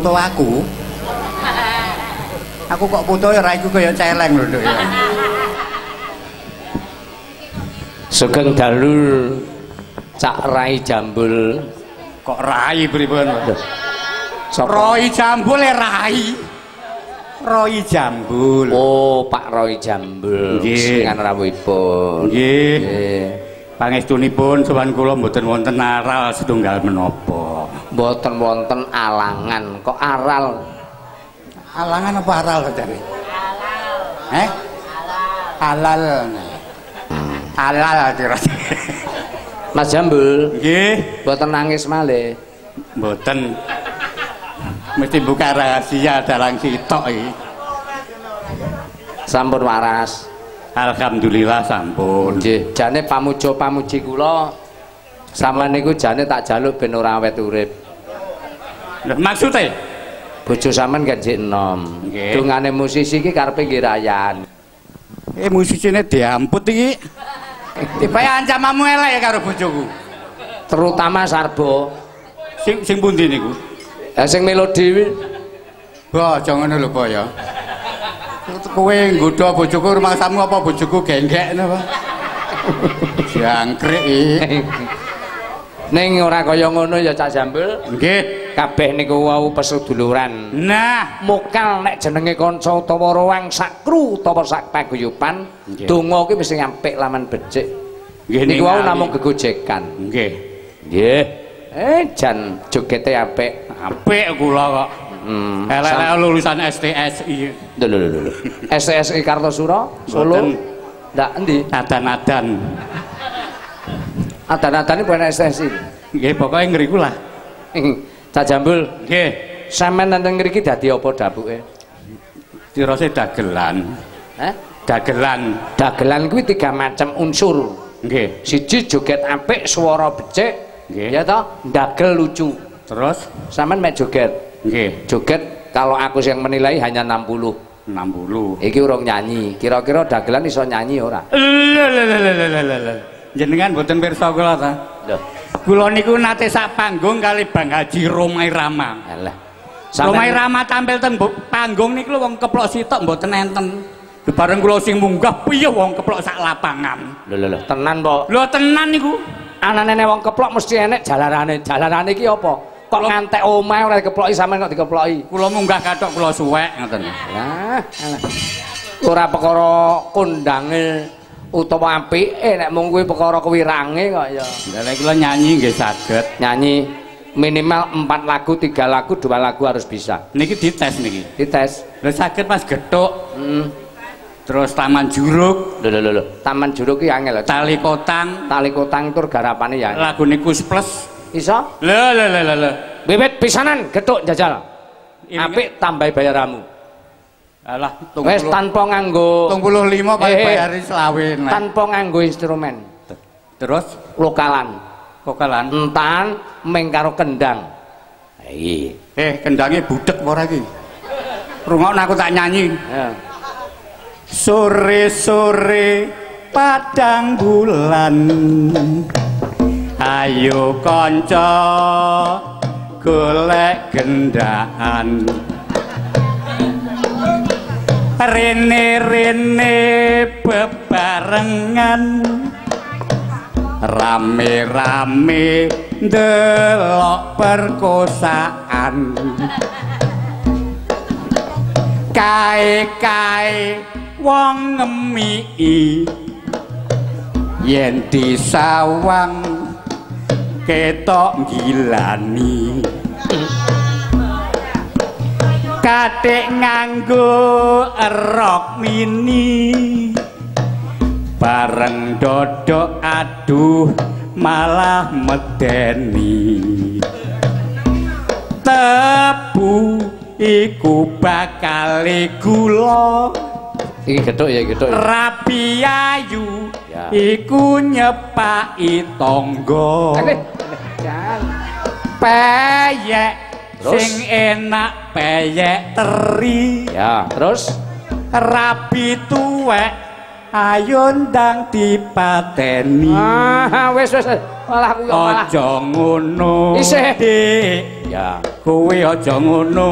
moto aku. Aku kok foto ya ra iku kaya celeng lho, ya. Sugeng dalur Cak Rai Jambul. Kok rai pripun? Roy Jambul e rai. Roy Jambul. Oh, Pak Roy Jambul. Nggih. Dengan rawuhipun. Nggih. Pangestunipun sowan kula mboten wonten aral setunggal menapa. Mboten wonten alangan, kok aral. Alangan apa aral to jane? Eh? Halal. Halal kira. Mas Jambul, Nggih, mboten nangis malih. mboten. Mesti buka rahasia dalang sitok iki. Sampun waras. Alhamdulillah sampun. Nggih, jane pamuja pamuji kula sampean niku jane tak jaluk ben ora awet urip. Maksude? Bojo sampean kan jek enom. Nggih. Dungane musisi iki karepe nggih rayan. Eh musisine diamput iki. Tibae ancamamu elek ya karo bojoku. Terutama Sarbo. Sing sing pundi niku? Lah sing melodi Bo, aja ngono lho, Bo ya. Kowe nggodha bojoku rumangsamu apa bojoku genggek napa? Jangkrik iki. ning ora kaya ngono ya Cak Jambul. Nggih. Kabeh niku wau peseduluran. Nah, Mokal nek jenenge kanca utawa rowang sak kru utawa sak paguyuban, Nggih. donga kuwi mesti ngampik laman becik. nggih Niku wau namung gegojekan. Nggih. Nggih. Eh jan jogete apik. Apik kula kok. Hmm. Elek-elek lulusan STSI. Lho lho lho lho. STSI Kartosuro Solo. Ndak endi? Adan-adan. Adan-adane bukan STSI. Nggih, pokoke ngriku lah. Cak Jambul, Nggih. sampean nang mriki dadi apa dapuke? Dirose dagelan. Hah? Dagelan. Dagelan kuwi tiga macam unsur. Nggih. Siji joget apik, swara becik, Nggih. ya toh, dagel lucu. Terus Sampean mek joget. nggih, Joget kalau aku yang menilai hanya 60. 60. Iki urung nyanyi. Kira-kira dagelan iso nyanyi ora? Lho lho lho lho lho lho lho. Jenengan boten pirsa kula ta? Loh, Kula niku nate sak panggung kali Bang Haji Romai Rama. alah. Romai Rama tampil teng panggung niku wong keplok sitok mboten enten. Lho bareng kula sing munggah piye wong keplok sak lapangan. Lho lho tenan po. Lho tenan niku. Anane wong keplok mesti enek jalarane. Jalarane iki apa? Kok ngantek omahe ora dikeploki sampean kok dikeploki? Kula munggah kathok kula suwek ngoten. Lah. Ora perkara kondange utawa apike nek mung kuwi perkara kewirange kok ya. Lah kula nyanyi nggih saged. Nyanyi minimal 4 lagu, 3 lagu, 2 lagu harus bisa. Niki dites niki. Dites. Lho saged Mas Gethuk, Hmm. terus Taman Juruk, Lho lho lho. Taman Juruk ki angel. Tali Kotang, Tali kotang tur garapane ya. lagu niku plus. Iso? Lho lho lho lho. Bibit pisanan getuk jajal. Apik tambahi bayaramu. Alah, Wis tanpa nganggo 35 Pak Eh, eh. bayari selawe. tanpa nganggo instrumen Terus lokalan. vokalan. Entan meng karo kendang. Iya. Eh, kendangnya budek apa ora iki? Rungokno aku tak nyanyi. Ya. Sore-sore padang bulan. Ayo kanca golek gendaan. Rene-rene bebarengan. Rame-rame ndelok perkosaan. kae-kae wong ngemiki yen disawang ketok gilani katik nganggo rok mini bareng dodok aduh malah medeni tebu iku bakal gula Iki getuk ya getuk. rapi ayu Ya. iku nyepaki tangga jangan. peyek Terus? sing enak peyek teri Ya, terus rapi tuwek ayo ndang dipateni ah wis wis malah aku malah aja ngono Isih. Dik. ya kowe aja ngono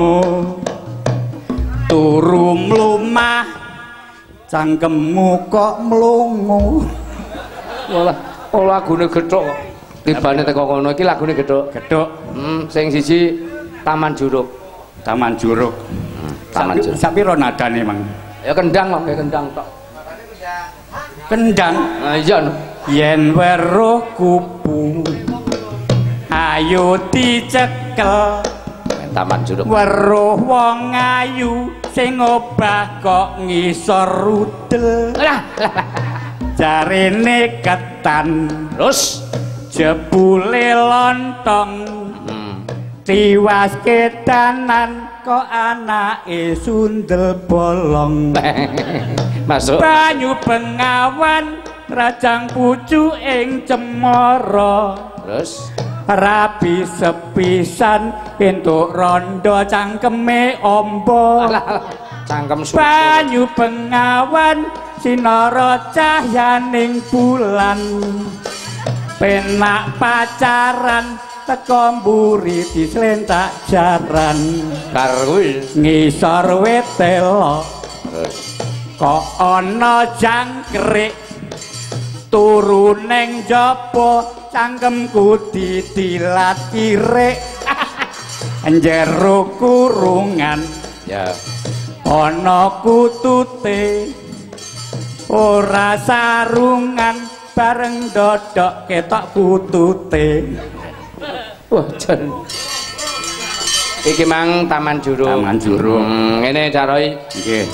turu mlumah cangkemmu kok mlungu Walah, oh lagune gethuk. Tibane teko kono iki lagune gethuk. gedhok Hmm, sing siji Taman Juruk. taman juruk Taman Sapi- Juruk. sapi ro nadane mang Ya kendang kayak kendang tok. kendang Nah, iya. yen weruh kupu ayo dicekel Taman Juruk. weruh wong ayu sing obah kok ngisor rudel Lah, lah. jarene ketan Terus jebule lontong hmm. Tiwas kedanan kok anake sundel bolong. Masuk. banyu bengawan rajang pucu ing cemara. Terus? Rabi sepisan entuk rondo cangkeme ombo. Cangkem susu. banyu bengawan sinara cahyaning bulan. Penak pacaran teko mburi dislentak jaran. Karwil. ngisor wetelo kok ana jangkrik? Turu ning jaba cangkemku ditilat kirik. Njero kurungan. Ya. ana kutute. Ora sarungan. Bareng dodok ketok kutute Wah, jan. Iki mang Taman Juruk. Taman Juruk. Hmm, ngene Daroy. nggih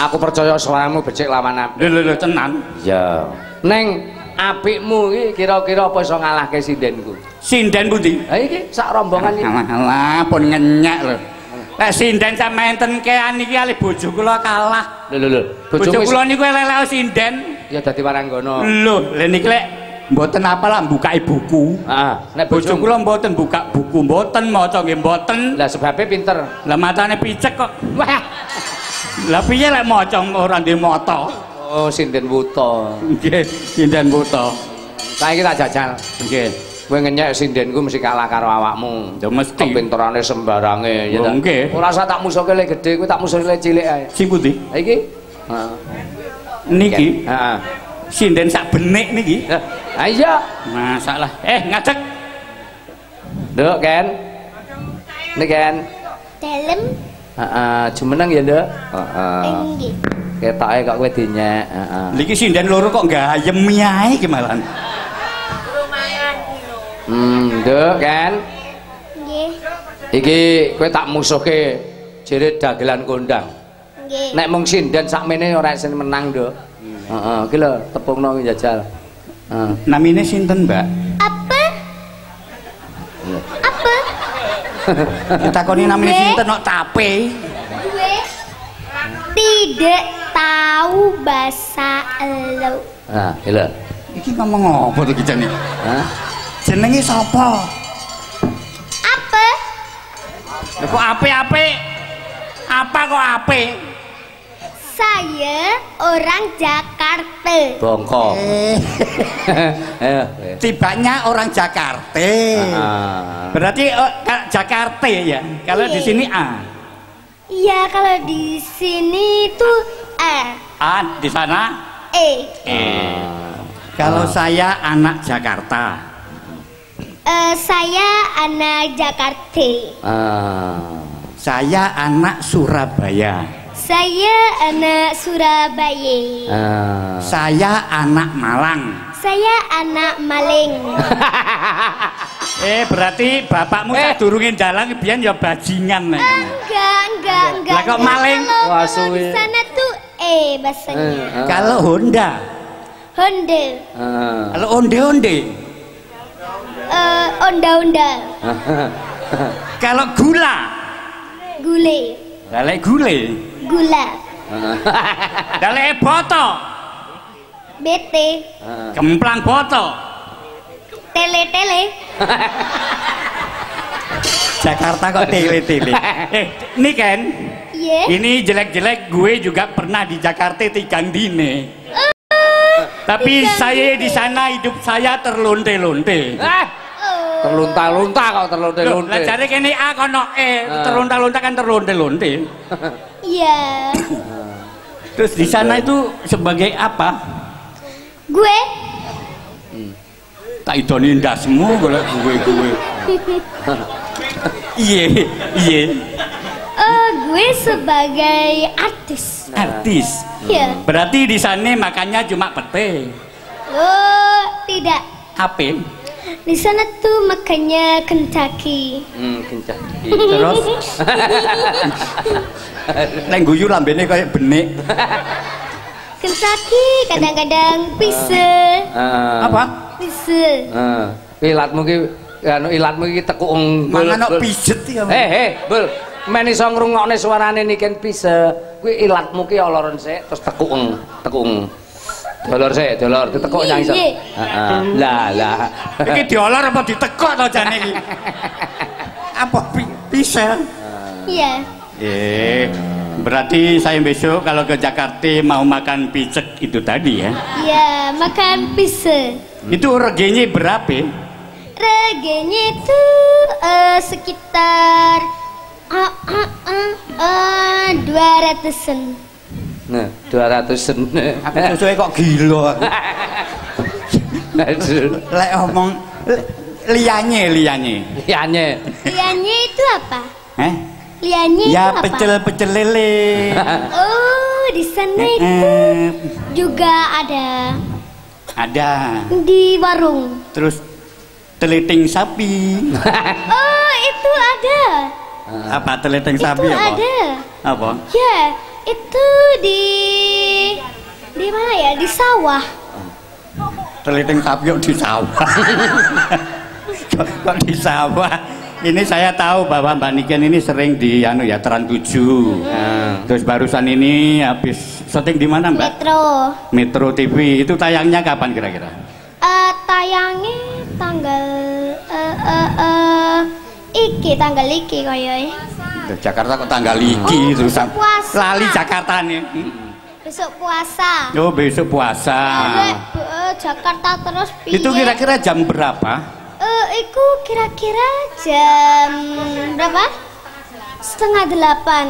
Aku percaya suaramu becik lawan apik. lho lho tenan Ya. Neng apikmu iki kira-kira apa iso ngalahke sindenku? sinden pundi Ha iki sak rombongan iki. alah pun ngenyak lho Lek sinden sampe enten kean iki ali bojo kula kalah Lho lho lho. bojo kula niku elek sinden ya dadi waranggono. lho lha niki lek mboten apa lah mbuka buku Heeh. Nek bojo kula mboten buka buku mboten maca nggih mboten lah sebabnya pinter. lah matane picek kok wah lah piye lek maca ora ndek mata Oh, sinden buta. nggih sinden buta Saiki tak jajal. nggih Kowe ngenyek sindenku mesti kalah karo awakmu. ya mesti Kepinterane sembarange ya. Oh, tak? nggih. Ora usah tak musuhke le gedhe, kowe tak musuhke le cilik ae. sing pundi iki? Heeh. niki Heeh. Sinden sak benik niki Ha iya. masalah eh ngadeg Nduk, Ken. Nek Ken. Dalam Heeh, jumeneng ya, Nduk. Heeh. enggih. Ketoke kok kowe dinyek, heeh. Liki sinden loro kok gayem ae ki malan. Hmm, Nduk, Ken. Nggih. Iki kowe tak musuhke jere dagelan kondang. Nggih. Nek mung sinden sakmene ora isin menang, Nduk. Heeh, iki lho tepungno iki jajal. Heeh. Namine sinten, Mbak? Apa? Apa? Ditakoni namine sinten kok tape. Gue tidak tahu bahasa elo. Nah, iki lho. Iki ngomong apa to iki jane? Hah? Jenenge sapa? Apa? Lha kok ape-ape? Apa kok ape? Saya orang Jakarta. Bongko. Eh, Ayo. tibanya orang Jakarta. Ah. Berarti eh, ka- Jakarta ya. Kalau di Iya. sini A. Iya, kalau di sini itu eh A di sana E. Eh. Kalau saya anak Jakarta. Eh, saya anak Jakarta. Ah. Saya anak Surabaya. Saya anak Surabaya. Ah. Saya anak Malang. Saya anak Maling. Eh berarti bapakmu Eh. tak durungin jalan biyen ya bajingan nek. enggak, enggak, enggak. Lah kok maling? Kalau, Wah, kalau di suwi. sana tuh E bahasanya. Eh, Kalau Honda, Honda. ah. kalau onde-onde, Eh, onda-onda. kalau gula, Gule. Lele gule, Gula. lele boto, Bete. kemplang boto. Tele-tele. Jakarta kok tele-tele. Eh, ini kan, Iya. ini jelek-jelek gue juga pernah di Jakarta tiga dine. Tapi tiga saya di sana hidup saya terlonte-lonte. Ah. Terlunta-lunta kok Loh, terlunta-lunta lah jare kene A kono E, Ah. terlunta-lunta kan terlunte-lunte. Iya. Terus di sana itu sebagai apa? Gue Tak idoni ndasmu golek gue-gue. Iya, iya. eh gue sebagai artis. Artis. Iya. Berarti di sana makannya cuma pete. Oh, tidak. Apa? Di sana tuh makannya Kentucky. hmm kencang Terus neng guyu lambene kayak benik. Kentucky kadang-kadang pizza. Ah. Apa? Pizza. Ah. ilatmu ki anu ilatmu ki tekung Mangan kok pijet ya. Heh, heh, Bul. Men iso ngrungokne suarane niken bisa. Kuwi ilatmu ki oloron sik terus tekung, tekung. Dolor sik, dolor ditekuk nyang iso. Iya. Heeh. Lah, lah. Iki diolor apa ditekok to jane iki? Apa pi- bisa? Iya. Eh, berarti saya besok kalau ke Jakarta mau makan picek itu tadi ya. Iya, makan pizza. Itu regenya berapa? Regenya itu eh, sekitar uh, uh, uh, uh, 200-an. Nah, 200-en. Aku sesuai kok gila aku. Aduh. Lek omong li- lianye lianye. Liyane. Liannya itu apa? Eh? Liannya itu Ya apa? pecel-pecel lele. Oh, di sana itu Eh, juga ada ada. di warung. Terus teliting sapi. Oh, itu ada. Apa teliting sapi itu apa? ada. Apa? Ya, itu di di mana ya? Di sawah. Teliting sapi di sawah. kok, kok di sawah? Ini saya tahu bahwa Mbak Niken ini sering di anu ya Trans 7. Nah. Terus barusan ini habis syuting di mana, Mbak? Metro. Metro TV. Itu tayangnya kapan kira-kira? Eh, tayangnya tanggal eh eh eh, iki tanggal iki koyo Jakarta kok tanggal iki terus sam- puasa. lali Jakarta nih. besok puasa. Oh, besok puasa. Lek, eh, Jakarta terus piye? Itu kira-kira jam berapa? Eh, iku kira-kira jam berapa? Setengah delapan.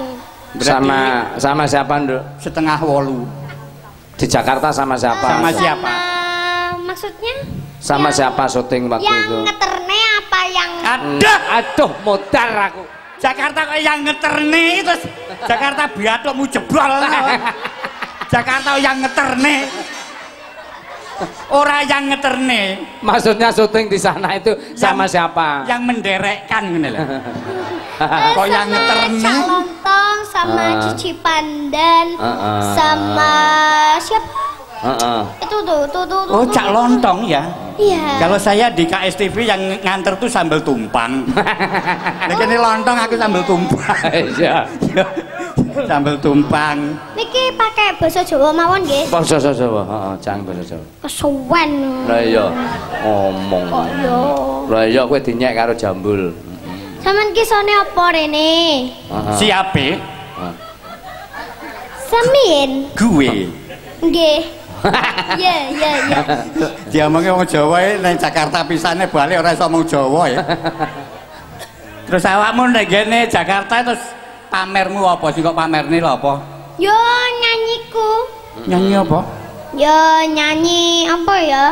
Berarti Sama sama siapa, Nduk? setengah wolu. Di Jakarta sama siapa? Sama siapa? Maksudnya? Sama Yang- siapa syuting waktu Yang itu? ngeterne apa yang? Ada Aduh, modar aku. Jakarta kok yang ngeterne terus Jakarta biatukmu jebol. Jakarta yang ngeterne. Orang yang ngeterne, Maksudnya syuting di sana itu sama siapa? yang menderekkan ngene lho. Eh, Kok yang ngeterne? Lontong, sama Ah. Cici Pandan, Ah, ah. sama siapa? Heeh. Itu tuh, tuh, tuh, tuh. Oh, tuh, cak tuh. lontong ya. Iya. Kalau saya di KSTV yang nganter tuh sambal tumpang. Nek ini lontong aku sambal tumpang. Iya. sambal tumpang. Niki pakai bahasa Jawa mawon nggih. Basa Jawa, heeh, jangan basa Jawa. Kesuwen. Lah iya, ngomong. Kok yo. Lah iya kowe dinyek karo jambul. Sampeyan ki sone apa rene? Heeh. Siape? Sampeyan Gue. nggih. Iya, iya, iya. Diomongnya wong Jawa e nang Jakarta pisane balik ora iso ngomong Jawa ya. Terus awakmu nek gene Jakarta terus pamermu apa sih kok pamerne lho apa? Yo nyanyiku. Nyanyi apa? Yo nyanyi apa ya?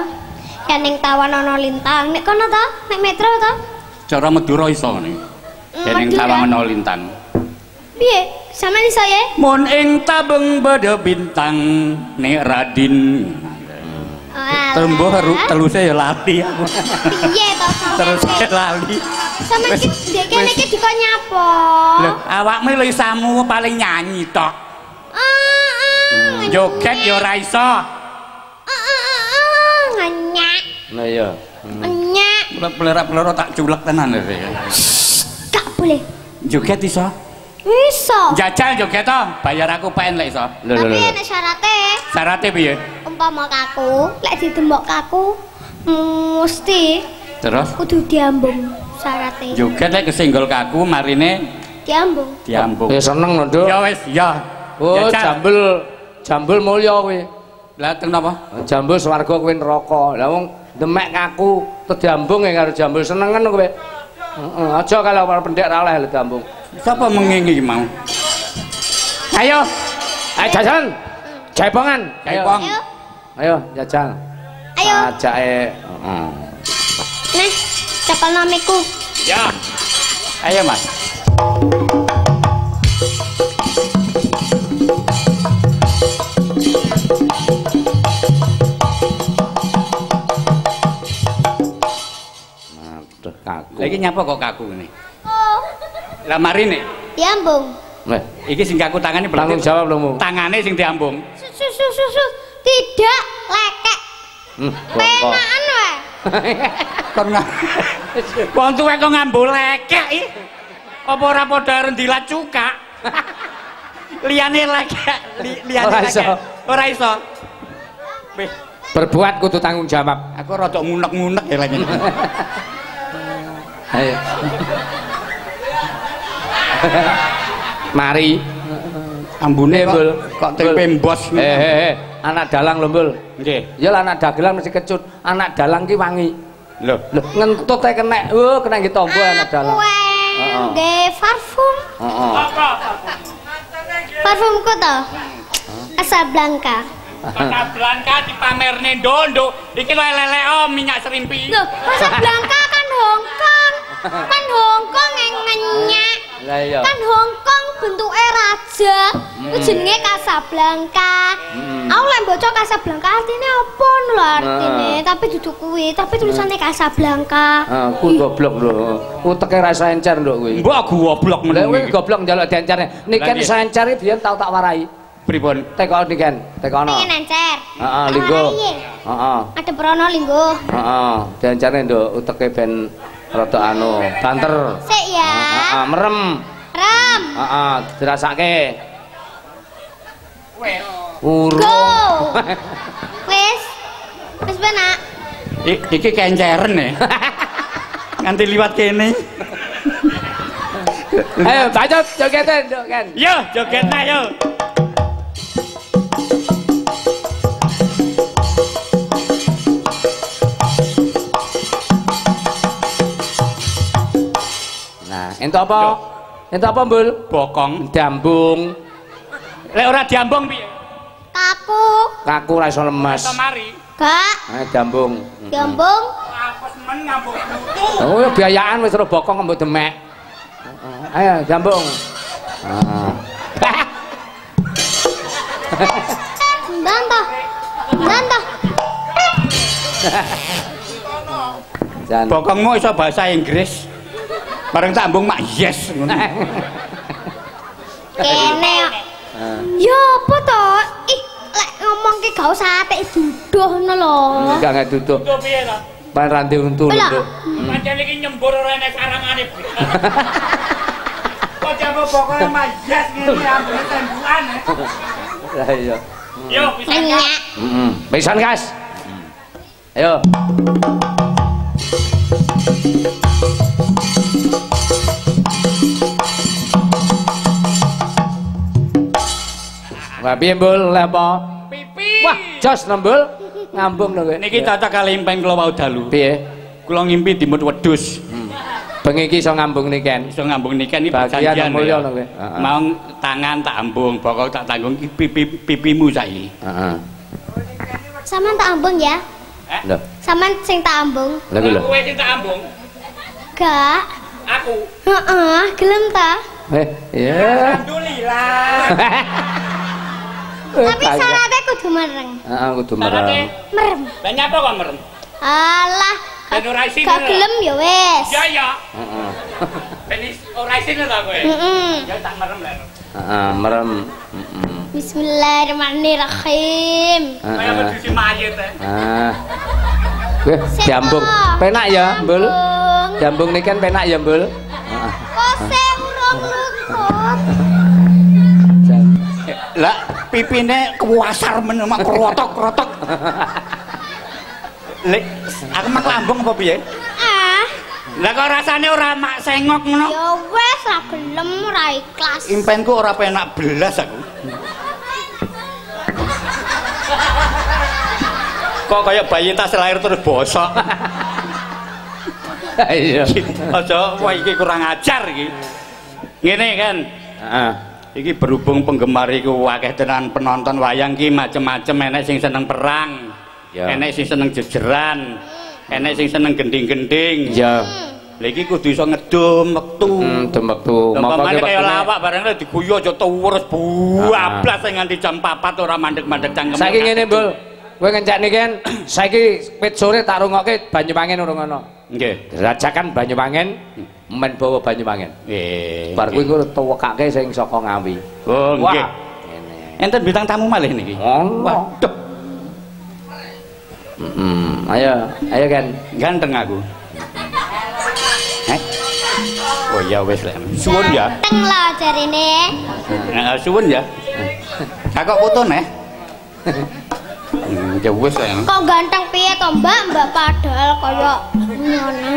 Ya ning tawan ana lintang. Nek kono ta? Nek metro ta? Cara Madura iso ngene. Ya ning. Tawang ana lintang. Piye? Sampeyan iso ya? Mun ing tabeng bada bintang nek Radin Alah. Tembuh teluse ya lali aku. Piye to Terus lali. Sampeyan Wis- ki dek kene wis- ki dikon nyapa? Lho, awakmu lho isamu paling nyanyi tok. Ah, ah, Joget ya ora iso. Ah, ah, ah, ah, ngenyak. Lah iya. Ngenyak. Pelera-pelera tak culek tenan lho. Gak boleh. Joget iso. Iso. Jajal joget to, bayar aku pen lek iso. Tapi ana syaratnya. Syaratnya piye? Umpama kaku, lek ditembok kaku, mesti Terus kudu diambung syaratnya. joget lek kesenggol kaku marine Diambung. diambung. Ya seneng lho, Nduk. Ya wis, ya. Oh, Jajal. jambul jambul mulya kowe. Lah kenapa? Jambul swarga kowe neraka. Lah wong demek kaku tedambung ya karo jambul senengen kowe. Heeh, aja kalau para pendek ra oleh dambung. Sapa mengingi mau? Ayo. Ayo jajan. Jaipongan. Ayo. Jaipong. Ayo. Ayo jajan. Ayo. Ajake. Heeh. Nih, cekal namiku. Ya. Ayo, Mas. Aduh kaku. Lah iki nyapa kok kaku? Oh, Lah marine. diambung. Weh, Iki sing kaku tangane tanggung berarti jawab lho mu. tangane sing diambung. Susu susu susu. Tidak lekek. Hmm. Penaan wae. Kon nga. Wong tuwek kok ngambu lekek iki. Apa ora padha rendilat cuka? Liyane lekek, li- liyane Ora iso. lekek. Ora iso. Wih, Berbuat kudu tanggung jawab. aku rada ngunek-ngunek ya lagi. Ayo. Mari. Ambune kok Mbul. kok tempe mbos. Eh, eh, eh, anak dalang lho, Mbul. Nggih. Ya lah anak dagelan mesti kecut. Anak dalang ki wangi. Lho, Lho, ngentut ae kena. Oh, kena nggih tombo anak dalang. Heeh. nggih parfum. Heeh. Parfumku to. Casablanca. Casablanca dipamerne ndondo. Iki lho lele oh minyak serimpi. Loh, kan Hong Kong. Kan Hong Kong yang ngenyak. Lah iya. Kan Hong Kong bentuknya raja. Ku jenenge Casablanca. Hmm. Aku lek baca Casablanca artine apa lho artine, Nah. tapi duduk kuwi, tapi tulisannya Casablanca. Ah, ku goblok lho. Uteke rasa encer nduk kuwi. Mbok goblok meneng. kuwi goblok njaluk diencerne. Niken encari biyen tau tak warai. Pripun? Teko niken, tekono. Pengen encer. Heeh, linggo. Heeh. Ada Prono linggo. Heeh, diencerne nduk uteke ben rada anu, banter. Sik ya. Heeh, merem. Rem. Heeh, dirasake. Go. Urung. Wis. Wis benak. I- iki kenceren ya. Nganti liwat kene. Ayo, nduk kan. Yo, jogetna yo. Entuk apa? Entuk apa, Mbul? Bokong. Dambung. Lek ora diambung piye? Kaku. Kaku ra iso lemes. Iso mari. Gak. Ayo dambung. Gambung. Apes men ngambung. Oh, ya biayaan wis ro bokong mbok demek. Ayo, dambung. Ah. Ndan toh. Ndan toh. Jan. Bokongmu iso bahasa Inggris. Bareng tambung mak yes ngono. Kene. kok. Ah. Ya apa toh? Ih, lek ngomong ki gak usah atik duduhno lho. Enggak enggak duduk. Itu piye to? Pan ranti untu Lah. nduk. Pancen iki nyembur ora enek sarangane. Kok jago bokongnya mak yes ngene ambune tembukan. eh. Lah iya. Yo, bisa Nyak. Heeh. Pisan, Gas. Ayo. Wah, piye Mbul? Lah apa? pipi. Wah, jos nembul. Ngambung lho kowe. Niki cocok kali impeng kula wau dalu. piye? Kula ngimpi dimut wedhus. Bengi iki iso ngambung niken. Iso ngambung niken iki Bagian mulya ya. lho kowe. Mau tangan tak ambung, pokok tak tanggung iki pipi pipimu saiki. Heeh. Saman tak ambung ya. Lho, Saman sing tak ambung. lho. Kowe sing tak ambung. Gak. Aku. Heeh, gelem ta? Eh, ya. Alhamdulillah. Tapi syaratnya kudu mereng. Heeh, kudu Syaratnya? merem. Merem. Lah nyapa kok merem? Alah. Ben ora Gak gelem ya wis. Ya ya. Heeh. Ben ora isin ta kowe. Heeh. Ya tak merem lah. Heeh, merem. Heeh. Bismillahirrahmanirrahim. Kaya Heeh. medusi mayit. eh. Ah. Weh, jambung. Penak ya, Mbul? Jambung. Jambung niken penak ya, Mbul? Heeh. Kok sing urung lukut? Lah pipine kuasar men mak krotok-krotok. Lek aku mak lambung apa piye? Ah, Lah kok rasane ora mak sengok ngono. ya wis ra gelem ra ikhlas. Impenku ora penak belas aku. Kok kaya bayi tas lahir terus bosok. Iya. Aja wah iki kurang ajar iki. Ngene kan. Heeh. Iki berhubung penggemar iku akeh tenan penonton wayang ki macem-macem enek sing seneng perang. Ya. Enek sing seneng jejeran. Enek sing seneng gending-gending. Lha iki kudu iso ngedum wektu. Hmm, demek tuh. Umpamane kaya lawak bareng diguyu aja tuwurs buablas sing nganti jam 4 ora mandek-mandek cangkem. Saiki ngene, Bul. Kowe ngencakne kan saiki wit sore tak rungokke Banyuwangen urung ana. Nggih. Rajakan Banyuwangen men bawa Banyuwangen. Nggih. Bar kuwi ku tuwekake sing saka Ngawi. Oh, nggih. Enten bintang tamu malih niki. Ono. Waduh, Hmm, ayo, ayo kan. ganteng aku. Heh. Oh ya wis lek. Suwun ya. Teng lah jarine. Nah, suwun ya. Kakak foto neh. Hmm, ya wis lek. Kok ganteng piye to, Mbak? Mbak padahal kaya ngono.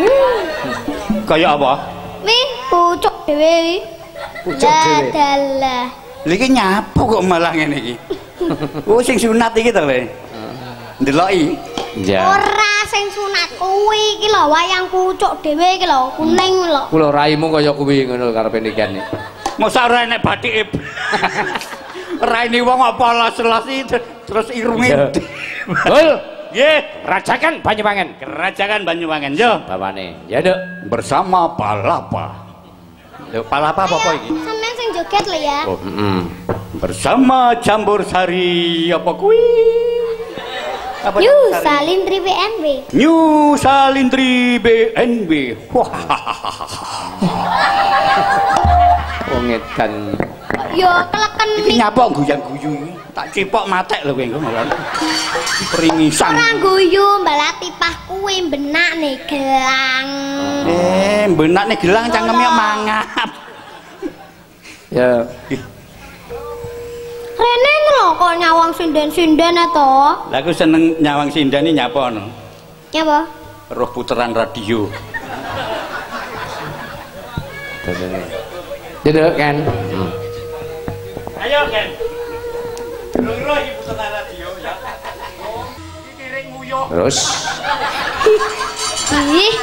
Kaya apa? Wih, pucuk dhewe wi. Pucuk dhewe. Dalah. Lha iki nyapu kok malah ngene iki. Oh sing sunat iki to le. Ndeloki. Ya. Ora sing sunat kuwi iki lho wayang pucuk dhewe iki lho, kuning lho. Kula raimu kaya kuwi ngono karepe nikan iki. Mosok ora enek batike. Raine wong apa los-los iki terus irunge. Iya. Bul, Nggih, Rajakan Banyuwangen. Kerajaan Banyuwangen yo Bawane. Ya, Duk. bersama Palapa. Lho Palapa apa apa iki? Sampeyan sing joget lho ya. Oh, Heeh. bersama Campur Sari apa kuwi? Apa Sari? Salindri BNB. New Salintri BNB. Wah. Wong edan. Yo keleken Iki guyang-guyu iki? Tak cipok matek lho kowe engko. Peringisan. Ora guyu mbalat tipah kuwi benak nih gelang. Eh, benak nih gelang cangkeme mangap. Ya. Rene lho kok nyawang sinden-sinden to. Lah aku seneng nyawang sindani nyapa no. Nyapa? Roh puteran radio. Duduk kan. Ayo, Ken. Lungro iki puteran radio ya. Iki kiring nguyuh. Terus Ih,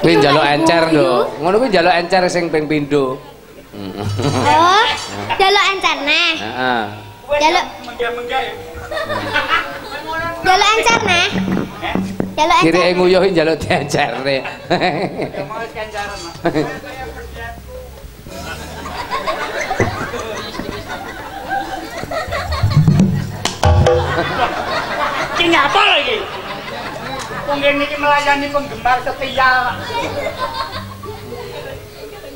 kuwi njaluk encer lho. Ngono kuwi njaluk encer sing ping pindho. oh, jaluk encerne. Heeh. Jaluk Menggah-menggah. jaluk encerne. Jaluk Kiri yang nguyuhin jalo diancar nih. Kini apa lagi? Pungin iki melayani penggemar setia.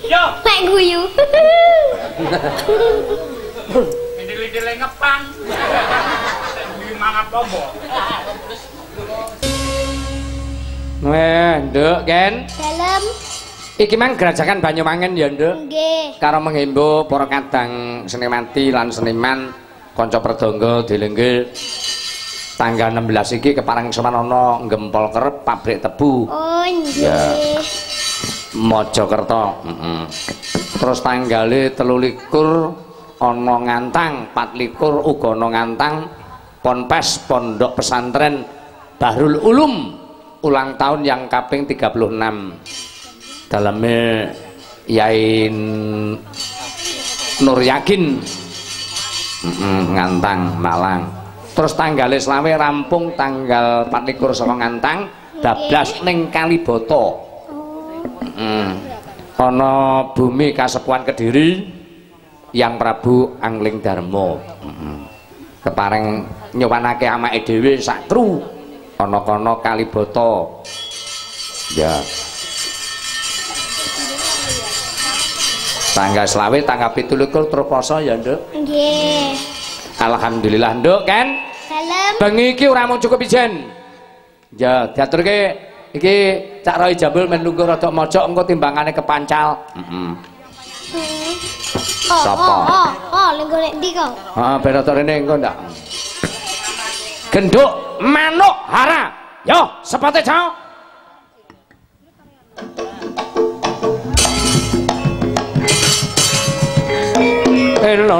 Yo, Pak Guyu. Ini lidi ngepan. Ini mangap bobo. Weh, Nduk, Ken. Dalam Iki mang gerajakan Banyuwangen ya, Nduk. nggih. Karo menghimbau para kadang senimanti lan seniman kanca pradangga dilenggil tanggal 16 iki kepareng semana gempol kerep pabrik tebu Oh, Ya. nggih. Mojokerto. Heeh. Terus tanggale 13 ana ngantang, 24 uga ana ngantang Ponpes Pondok Pesantren Bahrul Ulum ulang tahun yang kaping 36. Dalamnya Yai Nur Yakin ngantang Malang. Terus tanggal selawe rampung tanggal 24 saka ngantang bablas ning Kalibata. Hmm. Ana bumi kasepuhan Kediri yang Prabu Angling Darmo. Heeh. Kepareng nyuwanake amake dhewe sak kru ana kono Kalibata. Ya. Tanggal selawe tanggal 17 terus poso ya, Nduk. Nggih. Alhamdulillah, Nduk, kan? Dalam Bengi iki ora mung cukup ijen. Ya, diaturke iki Cak Roy Jambul men lungguh rada mojok engko timbangane kepancal. Heeh. Oh, Sapa? oh, oh, oh, lek golek ndi kok? Ha, ben rene engko ndak. Genduk manuk hara. Yo, sepate cao. Eh, lo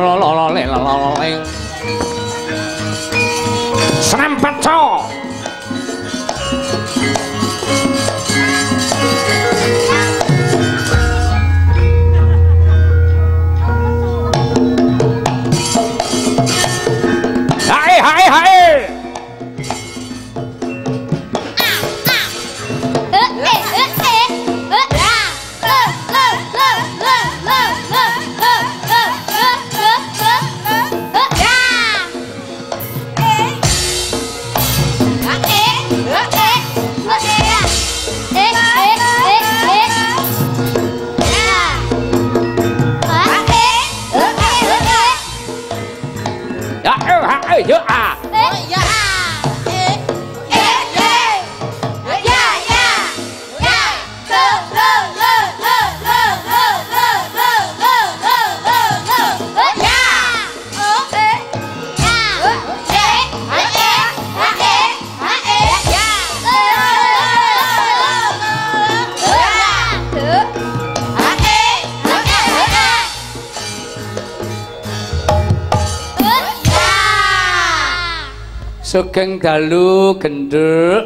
sugeng dalu genduk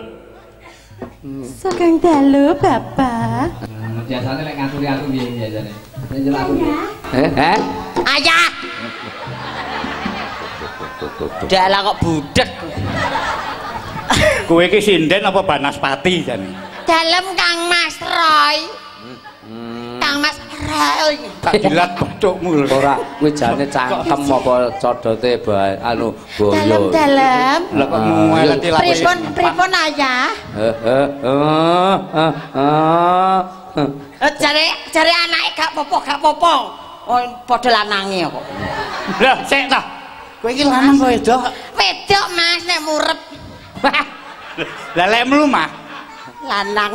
Sugeng dalu, Bapak. biasanya lek ngaturi aku piye biasanya nek jelak aku eh eh Ayah. Dalah kok budek. Kowe iki sinden apa banaspati jane? Dalem Kang Mas Roy. Roy. Tak jilat bathukmu lho. ora kuwi jane cangkem apa codote ba anu boyo Dalam-dalam. Lah kok mueleti lak Pripun pripun ayah? eh eh eh eh eh Eh, Jare jare anake gak popo gak popo. Oh, padha lanange kok. Lah, sik ta. Kowe iki lanang kok wedok. Wedok Mas nek murep. Lah lek mlumah. Lanang.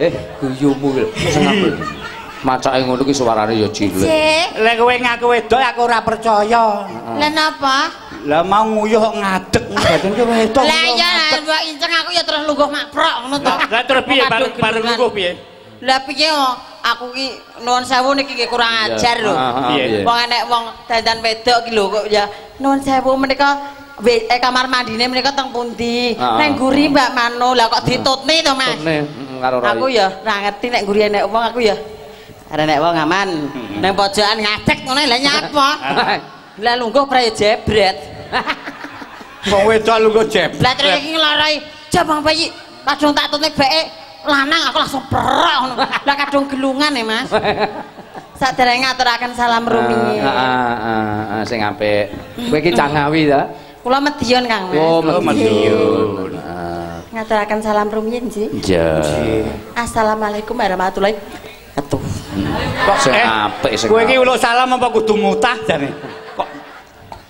eh guyumu lho seneng macake ngono ki suarane ya cilik. Lek kowe ngaku wedok aku ora percaya. Lah napa? Lah mau nguyuh ngadeg badan ki wedok. Lah iya lah mbok inceng aku ya terus lungguh maprok ngono to. Lah terus piye bareng bareng lukuh piye? Lah piye oh, aku ki nuwun sewu niki nggih kurang ajar lho. Piye? Wong enek wong dandan wedok ki lho kok ya nuwun sewu menika eh, kamar mandine menika teng pundi? Ah, ah. Neng guri Mbak Mano. Lah kok ditutni to, Mas? Mm. Aku ya ora ngerti nek guri enek wong aku ya. Are nek wong aman. Neng pojokan ngadeg ngono lah nyapa? Lah lungguh prayo jebret. Wong wedok lungguh jeb. Lah terus iki nglarai jabang bayi kadung tak tutne beke lanang aku langsung perok ngono. Lah kadung gelungan ya, Mas. Saderenge ngaturaken salam rumiyin. Heeh, heeh, heeh, sing apik. Kowe iki cangawi ta? Kula medhion Kang Mas. Oh. Heeh. Ngaturaken salam rumiyin sih. Ja. Assalamualaikum warahmatullahi wabarakatuh. Kok eh, apik sing. Kowe iki salam apa kudu mutah jane?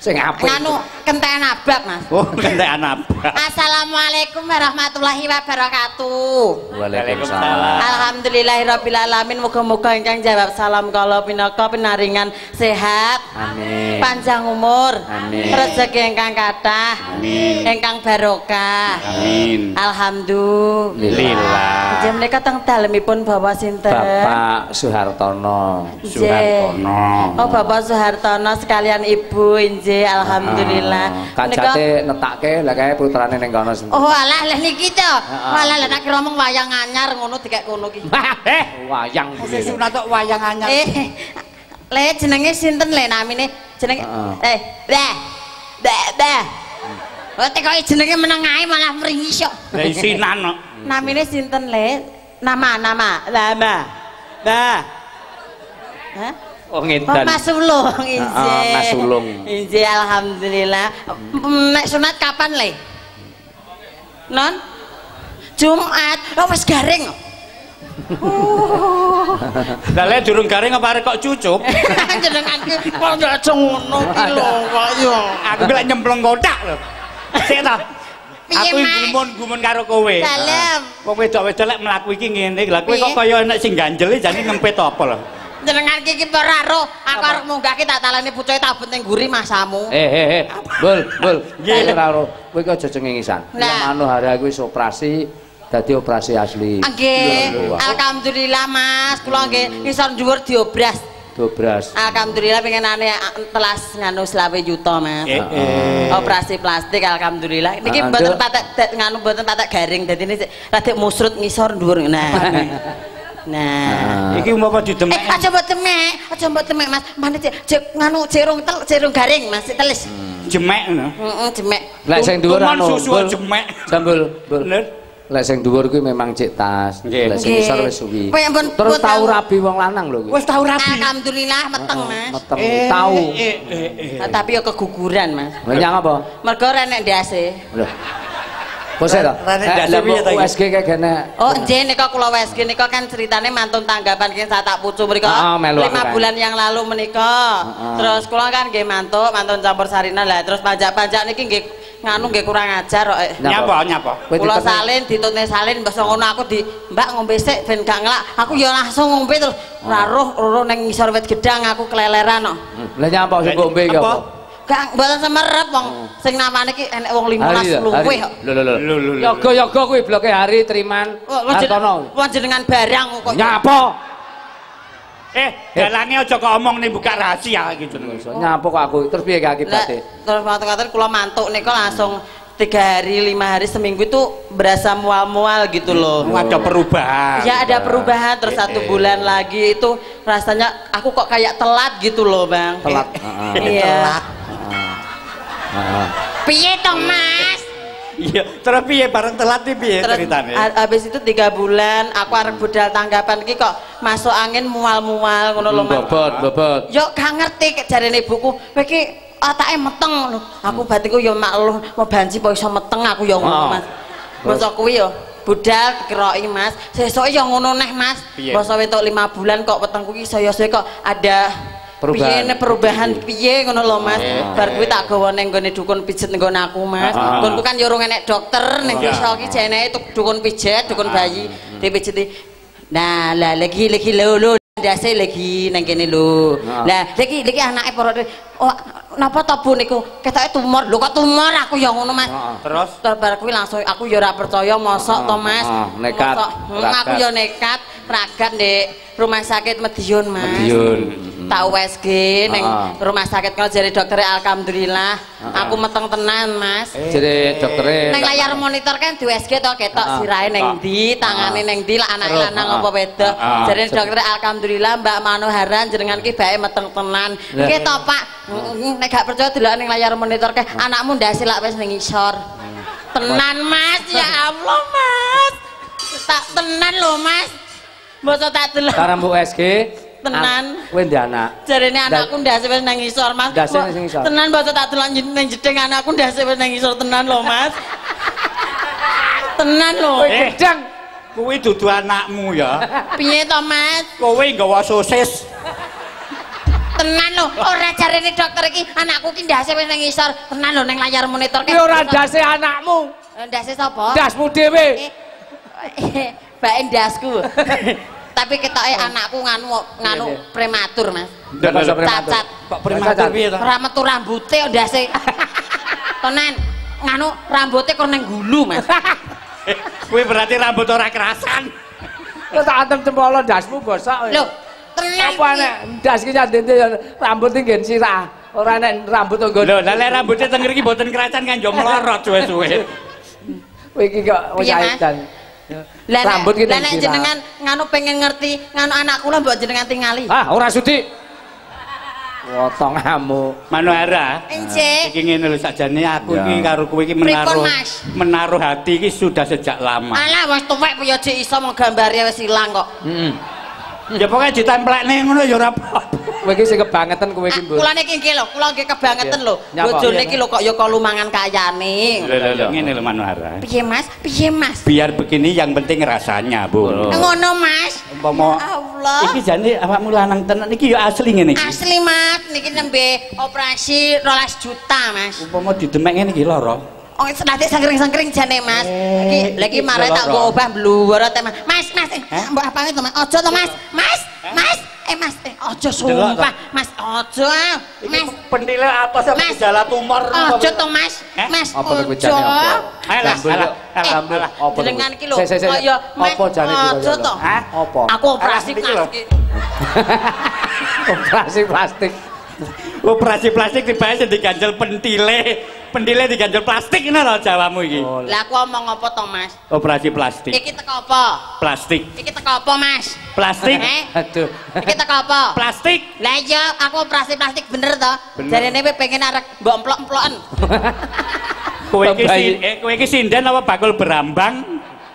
Sing apik. Nganu kenten abab, Mas. oh kentekan apa? Assalamualaikum warahmatullahi wabarakatuh. Waalaikumsalam. Alhamdulillahirabbil alamin muga-muga ingkang jawab salam kala pinaka pinaringan sehat, Amin. panjang umur, Amin. rezeki ingkang kathah, Amin. ingkang barokah. Amin. Alhamdulillah. Nggih menika teng dalemipun Bapak sinten? Bapak Soehartono. Nggih. Suhartono. Oh Bapak Soehartono sekalian Ibu nggih alhamdulillah. Ah, Kancate netake lah kae putrane ning kono. Oh alah lah niki to. Heeh. Walah lah tak kira omong wayang anyar ngono dikek kono ki. Eh, Wayang sing sunat kok wayang anyar. Eh, le jenenge sinten le namine? Jenenge eh, dah. Dah, dah. Oh, teko jenenge meneng ae malah mringis kok. Lah isinan kok. Namine sinten le? Nama, nama, nama. Nah. Hah? Oh Oh, ngedan. Mas Sulung, injih. Heeh, Mas Sulung. Injih, alhamdulillah. Nek sunat kapan, Le? Non? Jumat. Oh, wis garing. Lah lek durung garing apa arek kok cucup? Jenengan ki kok ya aja ngono ki lho, kok ya. Aku lek nyemplung kotak lho. Sik ta. Aku gumun-gumun karo kowe. Dalem. Wong wedok-wedok lek mlaku iki ngene, lah kowe kok kaya enek sing ganjel jane ngempet apa lho. Jenengan ki ora ro, aku arep munggah ki tak taleni pucuke tak penting guri masamu. Eh eh eh. Bul, bul. Nggih. Ora ora. Kowe ki aja cengengisan. Lah. Lah anu hari aku wis operasi dadi operasi asli. Nggih, alhamdulillah Mas, kula nggih ngisor dhuwur diobras. dobras Alhamdulillah pengenane telas nganu selawe juta mas Eh, eh. operasi plastik alhamdulillah niki mboten Nduk. patek nganu mboten patek garing dadi ini rada musrut ngisor dhuwur nah nah Iki umpama Eh, didemek. aja mbok temek, aja mbok temek Mas. Mane cek cek nganu jerung tel, jerung garing Mas, teles. jemek ngono. Heeh, jemek. lek sing dhuwur anu susu Bul. jemek. Sambul, Bul. Bener. lek sing dhuwur kuwi memang cek tas lek sing isor wis suwi terus tau tahu. rabi wong lanang lho kuwi Wis tau rabi. Alhamdulillah meteng Mas. meteng Eh, tau Eh, eh, eh. Ah, Tapi yo keguguran Mas. lha nyang apa Mergo renek ndase. lho Rane Eh, iki? USG kayak gene. Oh, nggih nika kula WSG nika kan ceritane mantun tanggapan ki saya tak pucu. Ah, aku lima kan. bulan yang lalu menika. Terus kula kan nggih mantuk, mantun campur sarina lah terus pajak-pajak niki nggih nganu nggih kurang ajar kok. eh. Nyapa, nyapa. Kula salin ditutne salin basa ngono aku di Mbak ngombe sik ben gak ngelak. Aku ya langsung ngombe terus ra roh roh ning ngisor wit gedang aku keleleran kok. Lah nyapa sing ngombe iki apa? Gak mboten semerep wong sing namane iki enek wong 15 ya, luwih kok. Lho lho lho. Lho, lho, lho. Yoga-yoga kuwi bloke hari Triman jen- Hartono. wong jenengan barang kok. Nyapa? Eh, dalange aja kok omong nih buka rahasia gitu. Nyapa kok aku? Terus piye akibate? terus waktu-waktu kula mantuk nika langsung tiga hari lima hari seminggu itu berasa mual-mual gitu loh. Ada perubahan. Ya ada perubahan terus satu bulan lagi itu rasanya aku kok kayak telat gitu loh bang. Telat. Eh, Heeh. Iya. Piye toh mas? Iya, terus piye bareng telat iki piye ceritane? habis itu tiga bulan aku arep budal tanggapan iki kok masuk angin mual-mual ngono lho mas. Bobot, bobot. Yo gak ngerti jarene ibuku, kowe iki atake meteng lho. Aku batiku yo makluh mau banci kok iso meteng aku yo ngono Oh. Mas. Masa kuwi yo budal dikeroki Mas. Sesuk yo ngono neh Mas. Masa wetok 5 bulan kok wetengku iki saya-saya kok ada Perubahan. Piye perubahan piye ngono lho Mas. Bar kuwi tak gawa ning gone dukun pijet ning gone aku Mas. Ah. Nggonku kan yo ora enek dokter ning desa iki jenenge tuk- dukun pijet, dukun bayi. Dipijeti. Nah, lah lagi lagi lho lho ndase lagi nang kene lho. Ah. Lah lagi lagi anake para oh napa to Bu niku? Ketoke tumor. Lho kok tumor aku ya ngono Mas. Terus Terus bar kuwi langsung aku ya ora percaya mosok to Mas. Ah, nekat. Hmm, aku ragat. ya nekat ragat ndek rumah sakit Medion Mas. Medion. Tak USG ning Ah. rumah sakit kalau jadi dokter alhamdulillah. Aku meteng tenan Mas. Jadi doktere Neng layar monitor kan di USG to ketok Ah, sirahe neng ndi, tangane neng ndi, lah lanang ah, apa wedok. ah, Jadi dokter alhamdulillah Mbak Manoharan jenengan ki bae meteng tenan. Nggih to Pak. Nek gak percaya delok ning layar monitor ke anakmu ndase lak wis ning isor. Tenan Mas, ya Allah Mas. Tak tenan lho Mas. Mboten tak delok. Karo Mbok USG. Tenan. Kowe ndek anak. Jarene anakku ndase wis nang isor, Mas. Ndase ning isor? Tenan mboten tak delok ning jeding anakku ndase wis nang isor tenan lho, Mas. Tenan lho. Kowe Eh. gedang. kuwi dudu anakmu ya. Piye to, Mas? Kowe nggawa sosis. Tenan lho. Ora jarene dokter iki anakku ki ndase wis nang isor. Tenan lho ning layar monitor Kuwi ora ndase anakmu. Eh, Ndase sapa? Ndasmu dhewe. Eh, Mbak ndasku. Tapi ketoke anakku nganu nganu Iya, iya. prematur, Mas. Prematur. Cacat. Kok prematur piye to? Ora metu rambute kok ndase. Tenan nganu rambutnya kok nang gulu, Mas. Kuwi berarti rambut ora kerasan. Kok tak antem cempolo ndasmu gosok. Lho, tenan apa iki. nek ndas ki nyandente ya rambut iki nggen sirah. Ora nek rambut nggon. Lho, lek rambutnya teng mriki mboten kerasan kan yo mlorot suwe-suwe. Kowe iki kok dan Lah nek- rambut ki lah nang nek sirah. jenengan nganu pengen ngerti nganu anak kula mbok jenengan tingali. Ah, ora sudi. Wotong kamu. Manohara. Enje. Iki ngene lho sakjane aku Ya. iki karo kowe iki menaruh menaruh hati iki sudah sejak lama. Alah wis tuwek piye jek iso mau gambare wis ilang kok. Heeh. Ya pokoke ditemplekne ngono ya ora apa-apa. Kowe iki sing kebangetan kowe iki, Ah, Mbok. Kula niki nggih lho, kula nggih kebangetan lho. Bojone iki lho kok ya kolumangan kayane. Lho lho lho ngene lho Manohara. Piye Mas? Piye Mas? Biar begini yang penting rasanya, Bu. Oh. Ngono Mas. Umpama Allah. iki jane awakmu lanang tenan iki ya asli ngene iki. Asli Mas, niki nembe operasi 12 juta Mas. Umpama didemek ngene iki lara. Oh, nanti sangkring-sangkring jane Mas. Eh, Iki lagi iki marah tak nggo obah bluwur te Mas. Mas, Mas, mbok apa itu Mas? Ojo to Mas. Mas, Mas. Eh Mas, eh aja sumpah. Mas aja. ah. Mas, Pentile apa sih Mas. gejala tumor aja to Mas. Eh? Mas, aja. apa? Alah, alah, alah, alah. Apa? Jenengan iki lho, kaya Apa jane iki to. Apa? Aku operasi plastik. Operasi plastik. Operasi plastik tiba sing diganjel pentile. Pentile diganjel plastik ngono lho Jawamu iki. Oh, Lah aku omong apa to Mas? Operasi plastik. Iki teko apa? Plastik. Iki teko apa Mas? Plastik. Eh? Aduh. Iki teko apa? Plastik. Lah iya, aku operasi plastik bener to. Bener. Jarene kowe pengen arek mbok emplok-emploken. Kowe iki eh, kowe iki sinden apa bakul berambang?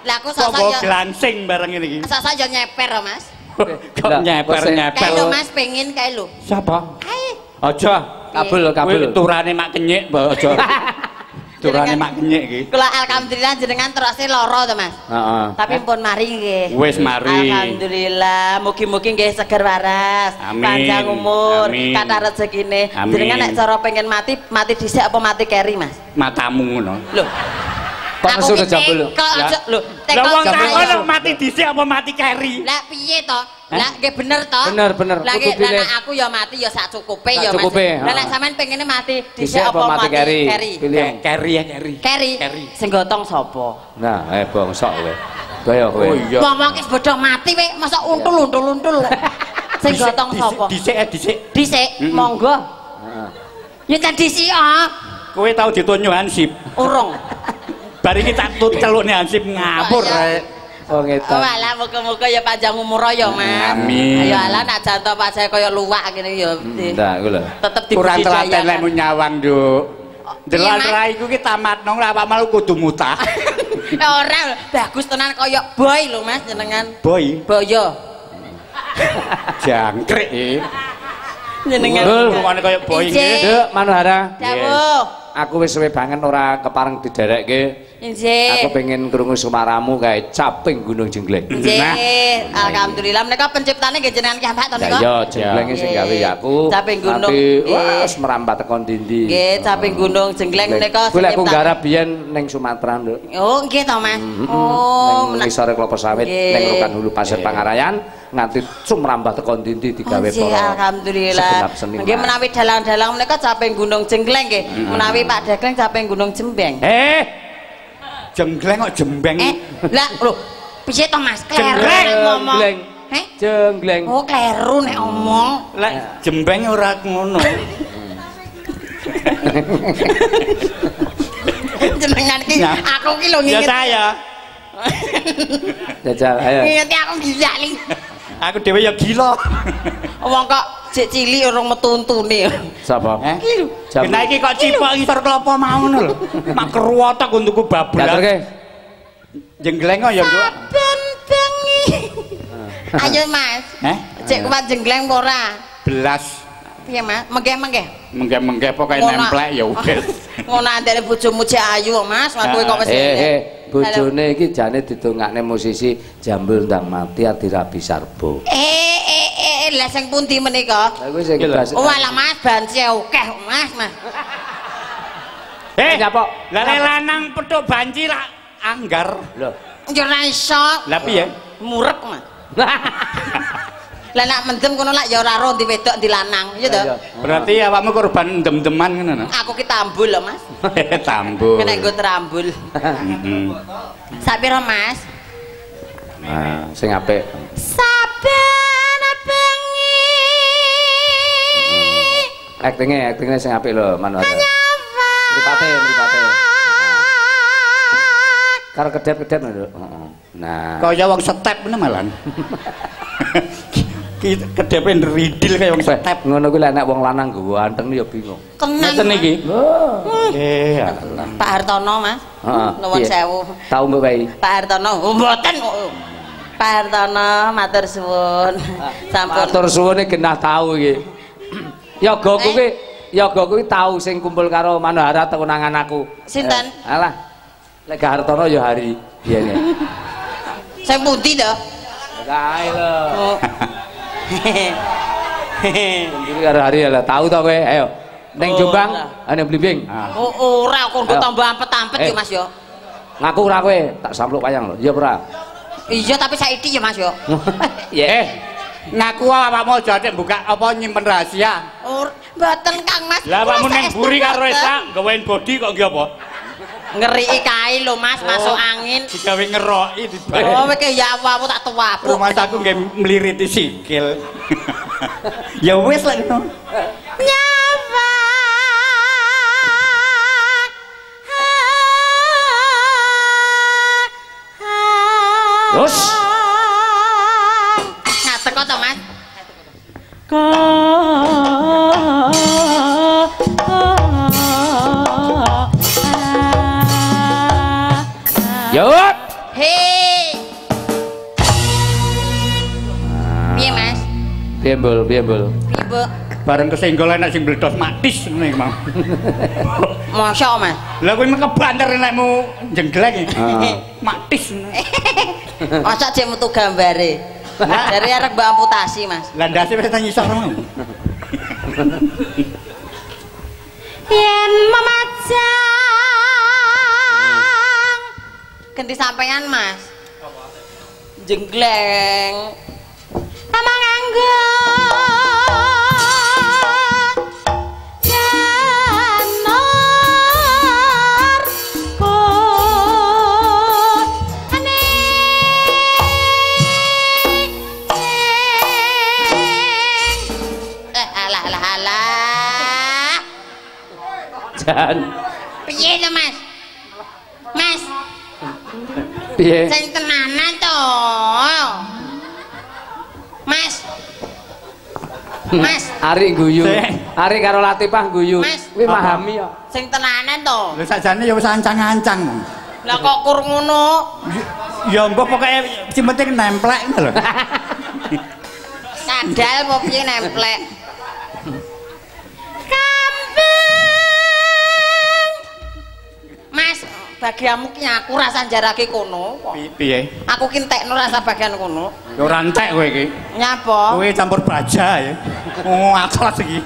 Lah aku Kok sasa ya glansing bareng ini iki. sasa nyeper to, Mas. Kok nyeper-nyeper. Lho Mas pengen kae lho. Siapa? Kae. Aja. Kabel, kabel. Kowe turane mak kenyek, Mbak aja. Turane mak kenyek iki. Kula alhamdulillah jenengan terusé lara to, Mas. Heeh. Tapi pun mari nggih. Wis mari. Alhamdulillah, mugi-mugi nggih seger waras, Amin. panjang umur, kathah rezekine. Jenengan nek cara pengen mati, mati dhisik apa mati keri, Mas? Matamu ngono. Loh. Kok ke jambul lho? Kok aja lho, tekok mati dhisik apa mati keri? Lah piye to? Lah nggih bener to? Bener, bener. Lah nek aku ya mati ya sak cukupe ya Mas. Lah nek sampean pengene mati Dhisik apa mati keri? keri? Pilih. Keri ya keri. Keri. Sing gotong sapa? Nah, eh bongsok kowe. Kaya kowe. Oh iya. Wong-wong wis bodho mati weh, masa untul-untul-untul. Sing gotong sapa? Dhisik eh dhisik. Dhisik, monggo. Heeh. Ya tadi sih ah. Kowe tau ditonyo Hansip. Urung. Bar iki tak tut celukne Hansip ngapur Oh, iya. rek. Oh. Walah muga-muga ya panjang umur ya, Mas. Amin. Ayo ala nak janto pas saya kaya luwak ngene ya. Nah, iku lho. Tetep Kurang telaten lek nyawang, Nduk. Iya, Delok Mas. ra iku ki tamatno apa malu kudu mutah. Ya ora, bagus tenan kaya boy lho Mas jenengan. Boy, Boyo. jangkrik iki. Jenengan. Kaya boy Injih. nggih. Duk, Manuhara. Dawuh. Aku wis suwe banget ora kepareng diderekke. Injih. Aku pengen krungu sumaramu kae caping Gunung Jengleng. Injih. Nah. Alhamdulillah menika penciptane nggih jenengan kiambak to Ya nika. iya, jenglenge sing Nggih. gawe ya aku. Caping gunung. Nggih. wah wis merambat tekan dindi. Nggih, caping gunung jengleng menika Kuwi lek aku garap biyen ning Sumatera, Nduk. Oh, nggih to, Mas. Mm-mm. Oh, ning ngisore kelapa sawit Nggih. ning Rokan Hulu Pasir Pangarayan nganti sumrambah tekan dindi digawe para alhamdulillah. Nggih menawi dalang-dalang menika caping Gunung Jengleng nggih. Menawi Pak Dekleng caping Gunung Jembeng. Eh. Jenggleng kok jembeng. Eh, lah lho, piye to Mas? Nek ngomong. Heh? Jengleng. Oh, kleru nek omong. Lek jembeng ora ngono. Jenengan ki Ya. aku ki lho Ya nginget. saya. Jajal ayo. Ngingeti aku gila li. Aku dhewe ya gila. Wong kok cek cilik urung metu untune. Sapa? Eh? Kena iki kok cipok ngisor kelapa mau ngono lho. Mak keruwotok untukku bablas. Diaturke. Jenggleng kok ya, Nduk. Saben bengi. Ayo Mas. Eh? Cek kuat jengleng apa ora? Belas. Piye Mas? Menggeh-menggeh. Menggeh-menggeh pokoke nemplek ya wis. Ngono andele bojomu cek ayu Mas, kowe kok wis Eh, ngene. eh, bojone iki jane didongakne musisi Jambul ndang mati ati rabi sarbo. Eh eh eh lah sing pundi menika? Lah kuwi sing bahas- Oh alah Mas banci akeh Mas, Mas. Eh, Nyapok. Lah lek lanang petuk banci lah anggar. Lho. Ya ora iso. Lah piye? Murek Mas. Lah nak mendem kono lak ya ora ro di wedok di lanang, ya to? Berarti awakmu korban dem-deman ngono no? Aku ki tambul lho, Mas. Tambul. Kena nggo trambul. Heeh. Sak pira, Mas? Nah, sing apik. Saben bengi. Aktinge, aktinge sing apik lho, Manuhara. Mripate, mripate. Karo kedep-kedep lho. Heeh. Nah. Kaya wong step ngono malan. Kedepe nridil kaya wong Weh, step. ngono kuwi lek nek wong lanang ganteng ya bingung. Ngeten iki. Eh, alah. Pak Hartono, Mas. Nuwun sewu. Tau mbok wae. Pak Hartono, oh, mboten. Pak Hartono, matur suwun. Sampun. Matur suwune genah tau iki. Yoga kuwi Yoga kuwi tau sing kumpul karo Manohara tekunangan aku. Sinten? Eh, alah. Lek Hartono ya hari biyene. Sing pundi to? Kae lho. Oh. Karo hari ya lah tau to kowe. Ayo. Ning Oh, Jombang, ane Blimbing. Ah. Oh, ora kok nggo Ayo. tambah ampet-ampet Eh. ya, Mas yo. Ngaku ora kowe, tak sampluk wayang lho. Iya ora? Iya, tapi saiki ya, Mas yo. Ya. Eh, Ngaku awakmu aja nek buka apa nyimpen rahasia. Ur, mboten Kang Mas. Lah awakmu ning buri karo. Esa gawein body kok nggih apa? Ngeriki kae lho Mas, masuk angin. Digawe ngeroki dibae. Oh, kowe ya awakmu tak tuwapuk. Rumah aku nggih mliriti sikil. ya wis lah ngono. Nyawa. Terus? Nah, teko to Mas. Yo. Piye mbul, piye mbul. Piye, Bu? Bareng kesenggol enak sing bledos matis ngene iki, Mang. Mosok Mas. Lah kowe kebanter enakmu jenggleng. Heeh. Matis. Masa jek metu gambare. Dari arek mbak amputasi, Mas. Lah ndase wis tak nyisor mau. Yen memajang ganti sampean Mas jenggleng Piye? Sing tenanan to. Mas. Mas, Ari guyu. Ari karo Latifah guyu. Mas. Kuwi pahami ya. sing tenanan to. Lha sakjane ya wis ancang-ancang. Lah kok kur ngono? Ya mbok pokoke sing penting nemplek ngono lho. Kadal apa piye nemplek? Mas, bagianmu ki aku rasa jarake kono Piye? Aku ki entekno rasa bagian kono. Ya ora entek kowe iki. Nyapa? Kowe campur baja ya. Oh, aklas iki.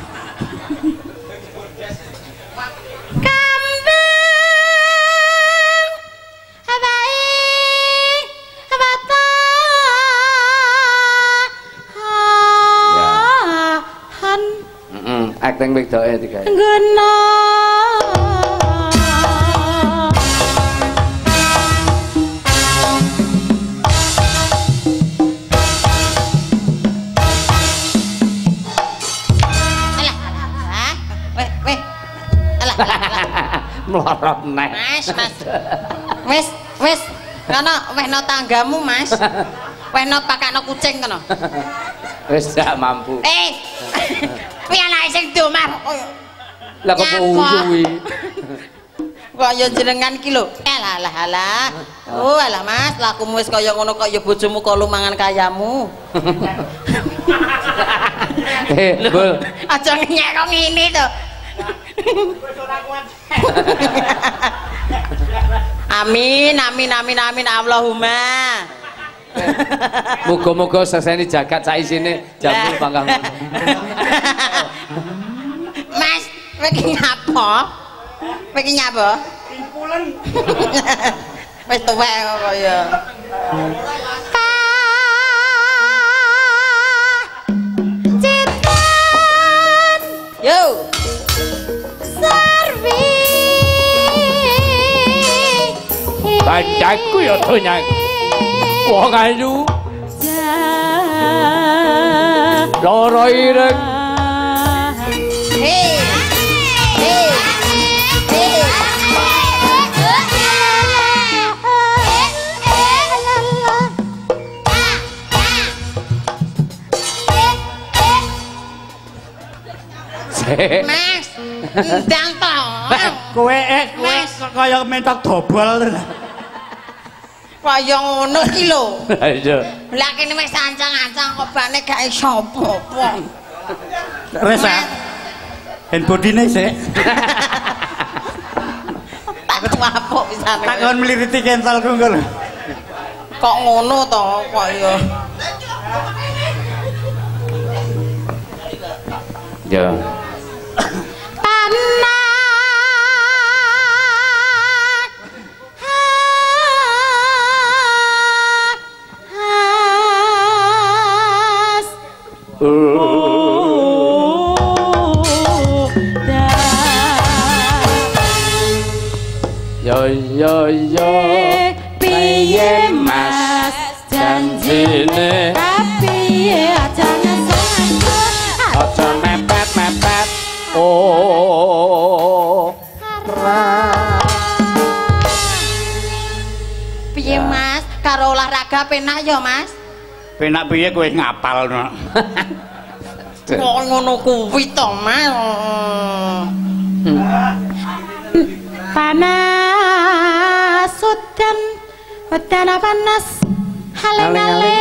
Heeh, acting wedoke digawe. Guna Melorot neh. Mas, mas. Wis, wis. Kono wehno tanggamu, Mas. Wehno pakakno kucing kono. Wis gak mampu. Eh. Kuwi anake sing. Kaya Lah kok Nyapa? uyuwi. kaya jenengan ki lho. Alah, alah, alah. Oh, alah, Mas, lakumu wis kaya ngono kaya bojomu kok lumangan kayamu. Eh, Bul. Aja ngenyek kok ngene to. Amin, amin, amin, amin, Allahumma. Muga-muga seseni jagat sak isine jambul Lah. pangkang. Mas, kowe ki nyapa? Kowe ki nyapa? Pimpulen. Wis tuwek kok kaya. Bandaku ya donya. Wong ayu loro ireng. Hei. Hei. Hei. Sik. Mas, ndang to. Kowe eh kowe Mas. kok kaya mentok dobol. Kaya ngono ki lho. Iya. Lah kene wis ancang-ancang kok bane gak iso apa-apa. Resa. Hand bodine sik. Tak tuwapuk pisane. Tak kon mliriti kentalku engko lho. Kok ngono to kaya. Ya. Panas Yo yo yo piye mas? Janjine piye aja nang aja mepet mepet oh ra piye mas karo olahraga penak yo mas? Penak piye kowe ngapal no. Kok ngono kuwi to Mas? panas udan udan panas haling-haling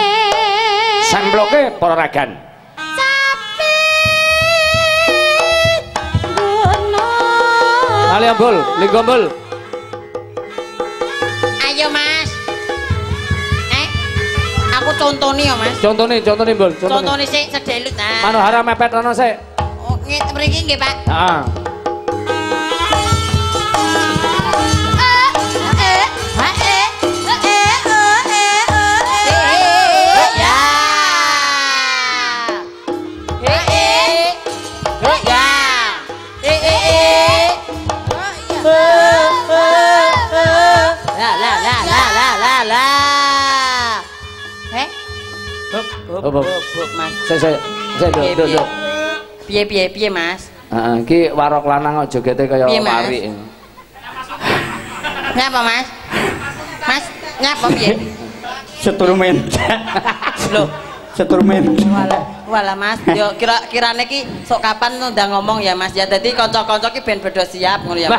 Sembloke para ragan. gunung Ali ambul, lingombul. Contoni ya Mas. Contone, contone mbul, contone. Contoni sik sedelut nah. Manohara mepet ana sik. Oh, mriki nggih Pak. Heeh. Sik sik. Sik Piye, duk duk piye? Piye piye Mas? Heeh, iki warok lanang kok jogete kaya pari. Nyapa Mas? Mas, nyapa piye? Seturmen. Loh, Seturmen. Walah, walah Mas, yo kira kirane ki sok kapan udah ngomong ya Mas ya. Dadi kanca-kanca ki ben padha siap ngono ya.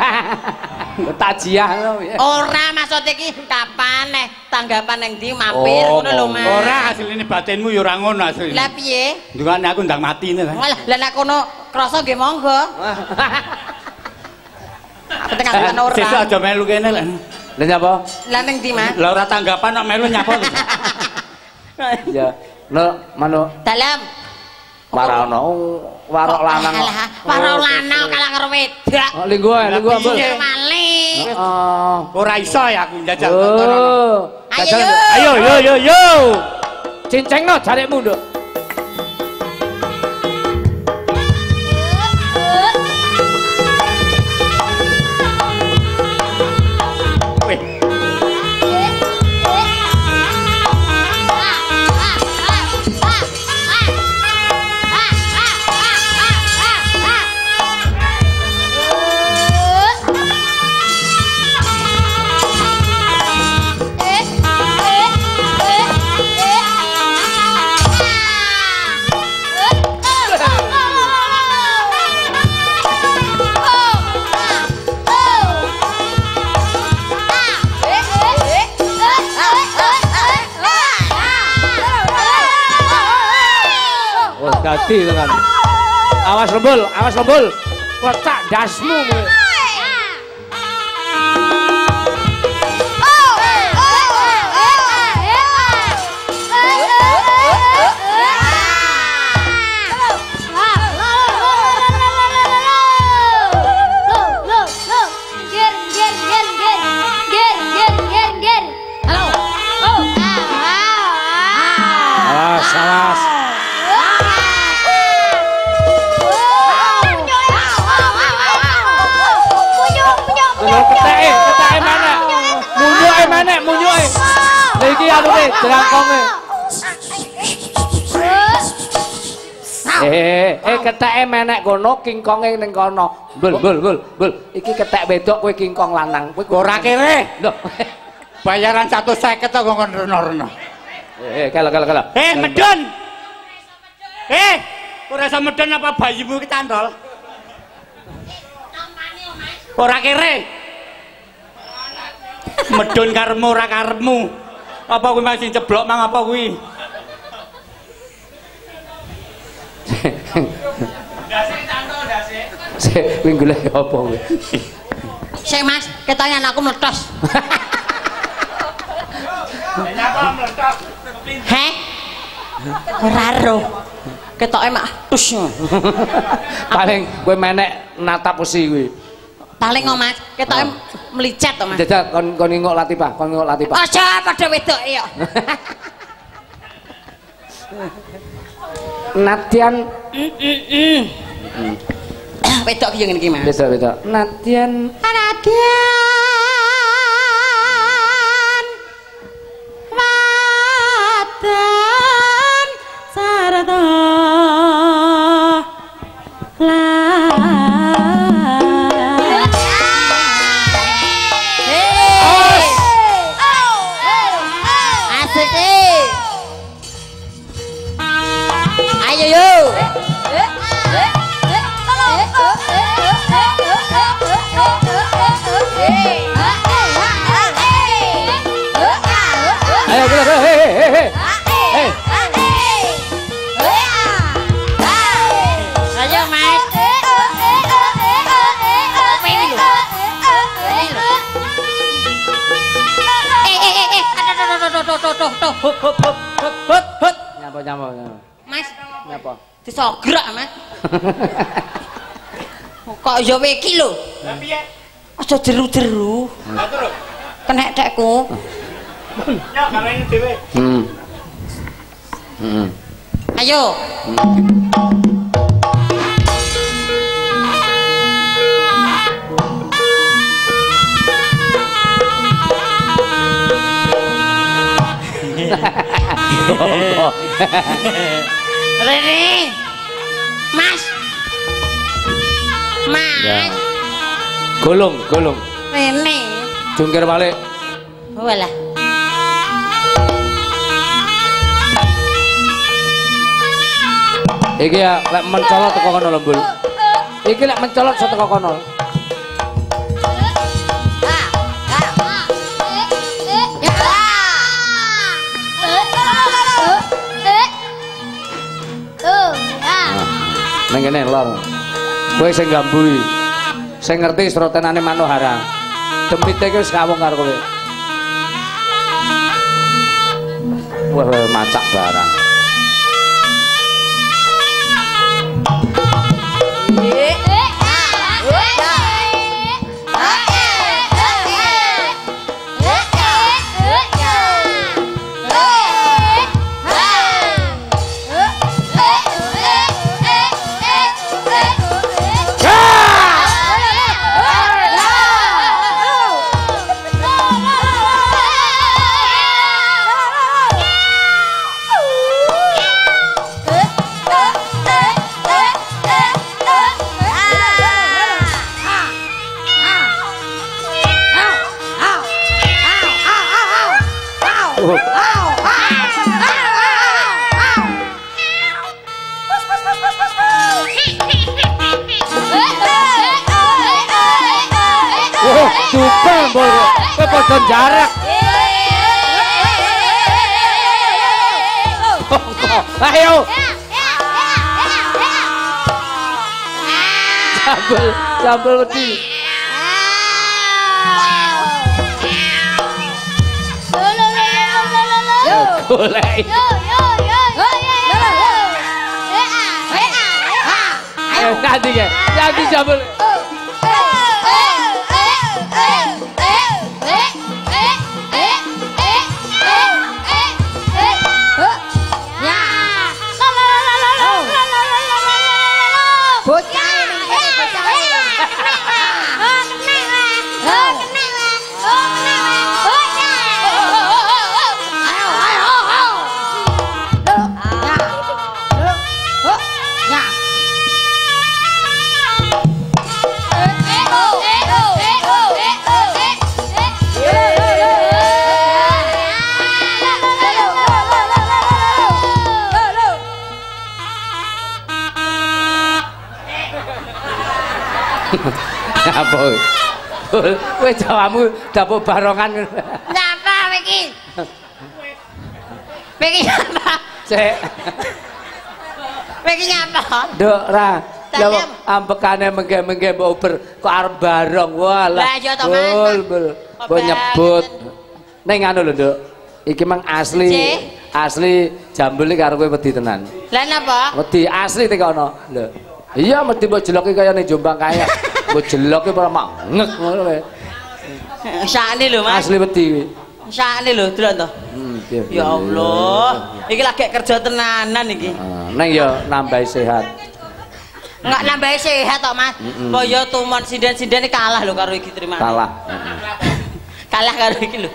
Tajiah ngono ya. Ora maksudnya ki kapan nih tanggapan yang di mampir Oh, ngono lho Mas. Ora asline batinmu ya ora ngono asline. Lah piye? Ndungane aku ndang mati ne. Walah, lah nek kono krasa nggih monggo. Apa tengah tekan ora? Sesuk aja melu kene lah. Lha nyapa? Lah ning ndi Mas? Lah ora tanggapan kok melu nyapa. Ya. Lo mano Dalam. para ana oh, warok lanang. kok. Alah, para lanang kalah karo wedak. Oh, linggo ae, linggo ambul. Oh. Ora iso ya aku njajal. Oh. Ayo. Ayo yo yo yo. Cincengno jarekmu, Nduk. Lembul. Lecak dasmu. Anune jerangkonge. Eh, eh keteke menek kono, kingkonge ning kono. Bul, bul, bul, bul. Iki ketek wedok kowe kingkong lanang. Kowe ora kere. Lho. Bayaran 150 kok ngon reno-reno. Eh, kala kala kala. Eh, medun. Eh, ora iso medun apa bayimu ketantol? Ora kere. Medun karemu ora karepmu. Apa kuwi masih ceblok mang apa kuwi? Sik, kuwi golek apa kowe? Sik Mas, ketanya anakku meledos. Heh? Ora roh. Ketoke mak tus. Paling kowe menek natap besi kuwi. Paling kok Mas, ketoke melicet to Mas. Jajal kon kon ngingok Latifah, kon ngingok Latifah. Aja padha wedok ya. Natian Wedok ki yo ngene iki Mas. beda beda. Natian Anaknya toh toh toh hup hup hup hup hup hup nyapa nyapa nyapa mas nyapa? disograk mas. Kok ya weki lho? Piye? Aja jeru jeru Lah terus kenek tekku ya kalau dhewe. dewe hmm hmm. Ayo. Hmm. Rene mas mas Ya. Gulung, gulung. Rene Jungkir balik. walah Iki ya lek mencolot teko kono lho. Iki lek mencolot teko kono. Neng kene lor. Kowe sing gambui. Sing ngerti srotenane Manohara. Demite iki wis kawung karo kowe. Wah, macak barang. Sambel, sambel wedi. Golek. Ayo nanti ya. Nanti sambel. Apa? Kowe jawamu dapuk barongan. Nyapa iki? Iki nyapa? Cek, Iki nyapa? nduk ra. Ya Tanya. ambekane mengke-mengke mbok ber kok arep barong. Walah. Lah, iya toh, Mas. Nyebut. Ning anu lho, Nduk. Iki mang asli. Asli jambul iki karo kowe wedi tenan. Lah napa? Wedi asli tekono. Lho. Iya mesti mbok jeloki kaya ning Jombang kaya. Mbok jeloki ora mangek ngono kowe. Sakne lho, Mas. Asli wedi. Sakne lho, delok to. Hmm, Ya Allah, iki lagi kerja tenanan iki. Ah, Neng ya nambahi sehat. Enggak nambah sehat tok, Mas. Kaya tumon sinden-sinden kalah lho karo iki terima. Kalah. Kalah karo iki lho.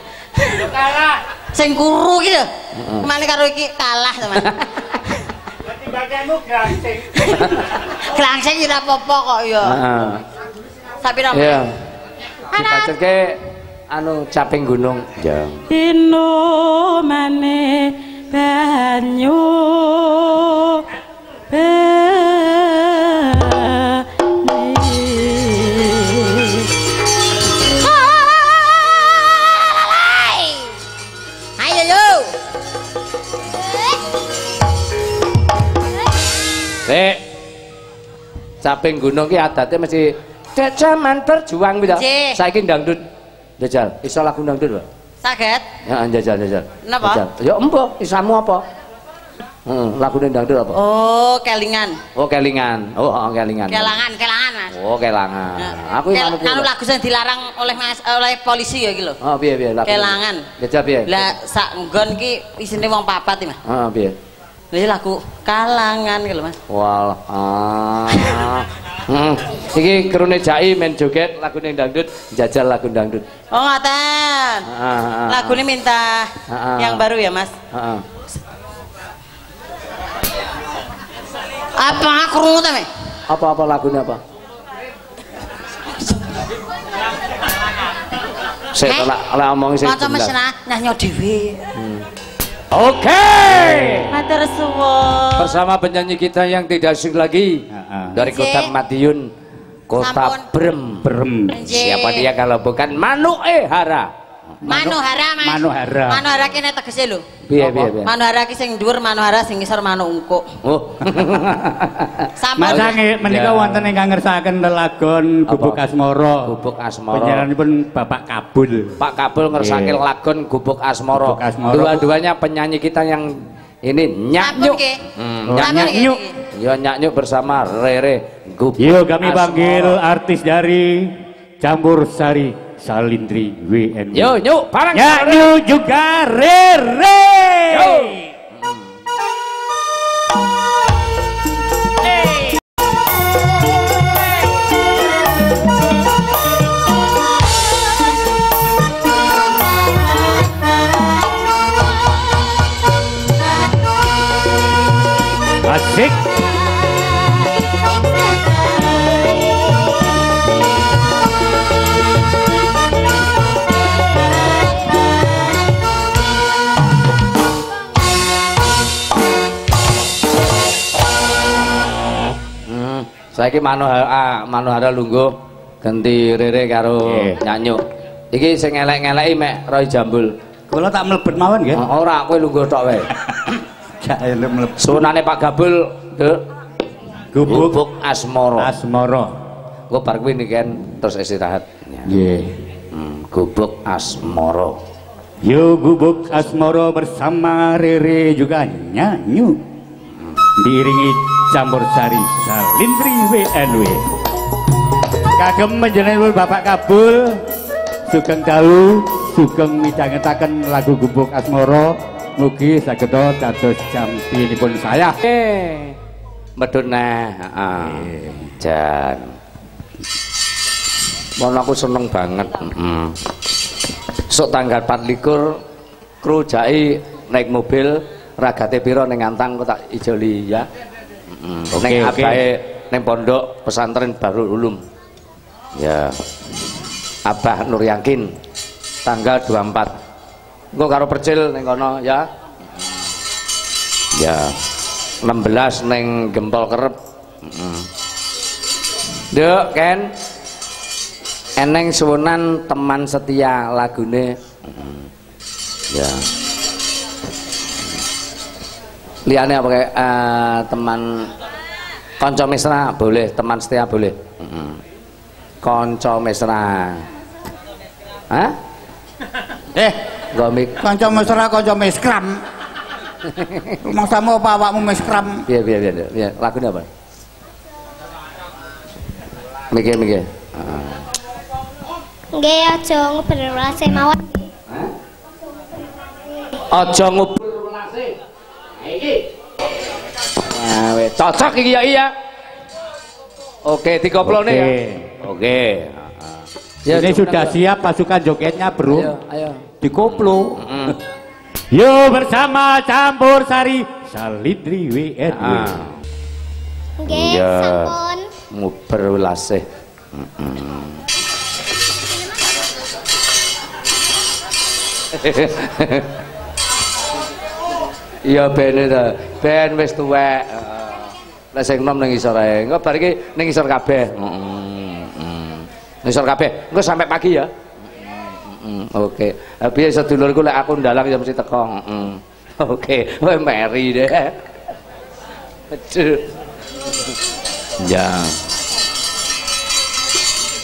Kalah. Sing kuru iki lho. Kemane karo iki kalah, teman. Glangsing ora apa-apa kok ya. Heeh. Tapi ra. Iya. Dipacerke anu caping gunung. Ya. Ino mane banyu Caping gunung ki adate mesti dek zaman berjuang gitu. Cih. Saiki dangdut. Dajal, iso lagu dangdut, Pak. Saged. Ya jajal jajal. Napa? Jajal. Ya empo, isamu apa? Heeh, lagune dangdut apa? Oh, kelingan. Oh, kelingan. Oh, oh, kelingan. Kelangan, kelangan, Mas. Oh, kelangan. Aku Kel- anu lagu sing dilarang oleh Mas oleh polisi ya iki lho. Oh, piye piye lagu. Kelangan. Jajal piye? Lah sak nggon ki isine wong papat iki, Mas. Heeh, piye? Iki lagu kalangan lho, Mas. Wal. Ah. Hmm. Iki kerune jai main joget lagu dangdut, jajal lagu dangdut. Oh, ngoten. Ah, ah, ah. Lagune minta yang baru ya, Mas. Heeh. Apa krungu ta? Apa-apa lagunya apa? Saya lah omong Kanca jelas. mesra nyanyo dhewe. Oke. Matur suwun. Bersama penyanyi kita yang tidak asing lagi Heeh. dari Kota. Madiun, Kota. Brem. Nggih. Siapa dia kalau bukan Manu Ehara? Manuhara, Mas. Manuhara. Manuhara kene tegese lho. Piye piye piye. Manuhara ki sing dhuwur, Manuhara sing ngisor Manu Ungkuk. Oh. Sampun. Sange menika Ya. wonten ingkang ngersakaken lelagon Gubuk? Asmara. Gubuk Asmara. Penyiaranipun Bapak Kabul. Pak Kabul ngersake Nggih. lagon Gubuk Asmoro. Dua-duanya penyanyi kita yang ini nggih. Hmm, nyanyuk. Ya nyanyuk bersama Rere Gubuk. Yuk kami Asmoro. panggil artis dari Campur Sari Salindri WNW. Yo, yuk, bareng. Ya, yuk juga Rere. Yo. Saiki Manohara ah, Manohara lungguh ganti Rere karo Nggih. nyanyuk. Iki sing elek-eleki mek Roy Jambul. Kula tak mlebet mawon nggih. Oh, Ora kowe lungguh tok wae. Gak enak mlebet. Sunane Pak Gabul, Dek. Gubuk Gubuk Asmoro. Asmara. Gue bar kuwi nih kan terus istirahat. Nggih. Hmm, gubuk Asmoro. Yo gubuk Asmoro bersama Rere juga nyanyu diiringi campur sari Salindri WNW kagem menjenengan Bapak Kabul sugeng dalu sugeng midhangetaken lagu gubuk Asmoro mugi saged dados jampinipun saya Eh, medun nah, heeh. Jan. Mon aku seneng banget. Heeh. Sok tanggal 24 kru jai naik mobil ragate piro ning antang kok tak ijoli ya. Heeh. Ning oke. abahe ning pondok pesantren Darul Ulum. Ya. Abah Nur Yakin tanggal 24. Engko karo percil ning kono ya. Ya. 16 neng gempol kerep. Heeh. Dek, Ken. Eneng suwunan teman setia lagune. Heeh. Ya. Liane apa kayak eh, teman konco mesra boleh, teman setia boleh. Heeh. Konco mesra. Hah? eh Gak mik. kanca mesra kanca meskram Mangsamu apa awakmu meskram Piye piye piye. Piye, lagune apa? Mikir mikir. Heeh. Nggih aja ngobrolase mawon. Aja ngubur welase. Nah, cocok iki ya iya. Oke, dikoplone ya. Oke. Oke. ini sudah siap pasukan jogetnya bro Ayo, ayo. dikoplo Mm. Yo bersama campur sari Salindri WNW. Ah, Nggih Iya. sampun. nguber welase. Iya ben ta. Ben wis tuwek. Lah sing nom ning isor ae. Engko bar iki ning isor kabeh. Heeh. Isor kabeh. Engko sampai pagi ya. Oke. Piye sedulurku lek aku ndalang ya mesti teko. Heeh. Oke. Kowe meri deh. Aduh. Ya.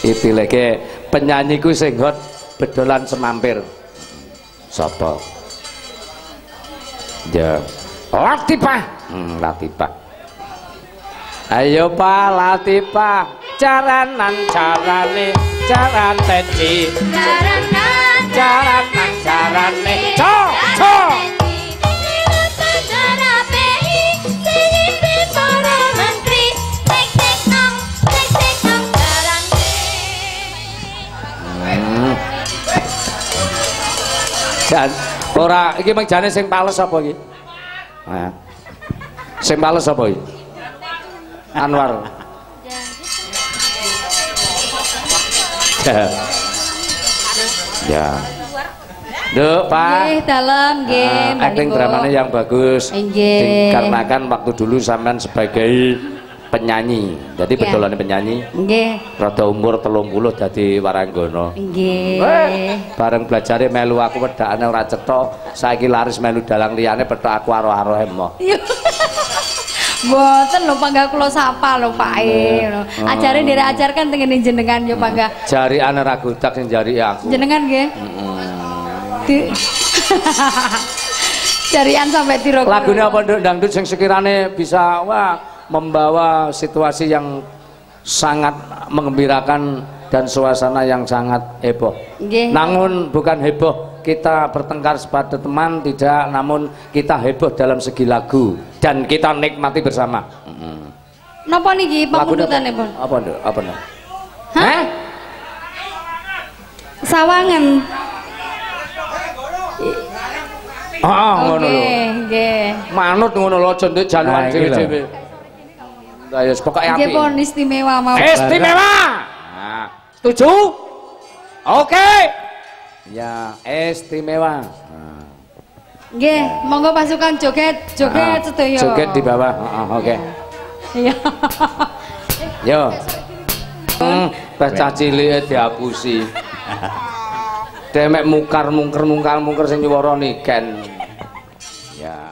Iki leke penyanyiku sing hot bedolan semampir. Sapa? Ya. Latifah. Hmm, Latifah. Ayo Pak Latifah, jaranan jarane, jaran teci, Jaranan jaranan jarane. Co, co. Hmm. Ora iki mung jane sing pales apa iki? Nah. Sing pales apa iki? Anwar. Ya. Ya. Duk, Pak. Nggih, dalem nggih, Mbak acting dramanya yang bagus. Nggih. Dikarenakan waktu dulu sampean sebagai penyanyi. Jadi Ya. betulan penyanyi. Nggih, Rada umur 30 dadi waranggono. nggih. Eh, bareng belajare melu aku wedakane ora cetha, saiki laris melu dalang liyane petok aku aro-aro emoh. Mboten lho panggah kula sapa lho Pak E. Ajare nderek ajarkan tengene jenengan yo panggah. Jari ana ra gudak sing jari aku. Jenengan nggih. Di Jarian sampai tiro. Lagune apa nduk dangdut sing sekirane bisa wah membawa situasi yang sangat mengembirakan dan suasana yang sangat heboh. Nggih. Namun bukan heboh kita bertengkar sepada teman tidak, namun kita heboh dalam segi lagu dan kita nikmati bersama. Napa niki Lagune pamundutane pun? Apa nduk? Apa nduk? Hah? Sawangan. Ah, ngono lho. Nggih, nggih. Manut ngono lho aja nduk jaluan Nah, dhewe-dhewe. Lah ya pokoke Nggih apik. pun istimewa mau. Istimewa. Nah, setuju? Oke. Ya, istimewa. Nah, Nggih, monggo pasukan joget, joget ah, sedaya. Joget di bawah. Heeh, oke. Iya. Yo. Hmm, bocah cilike diapusi. Demek mungkar mungker mungkar mungker sing nyuwara niken. Ya.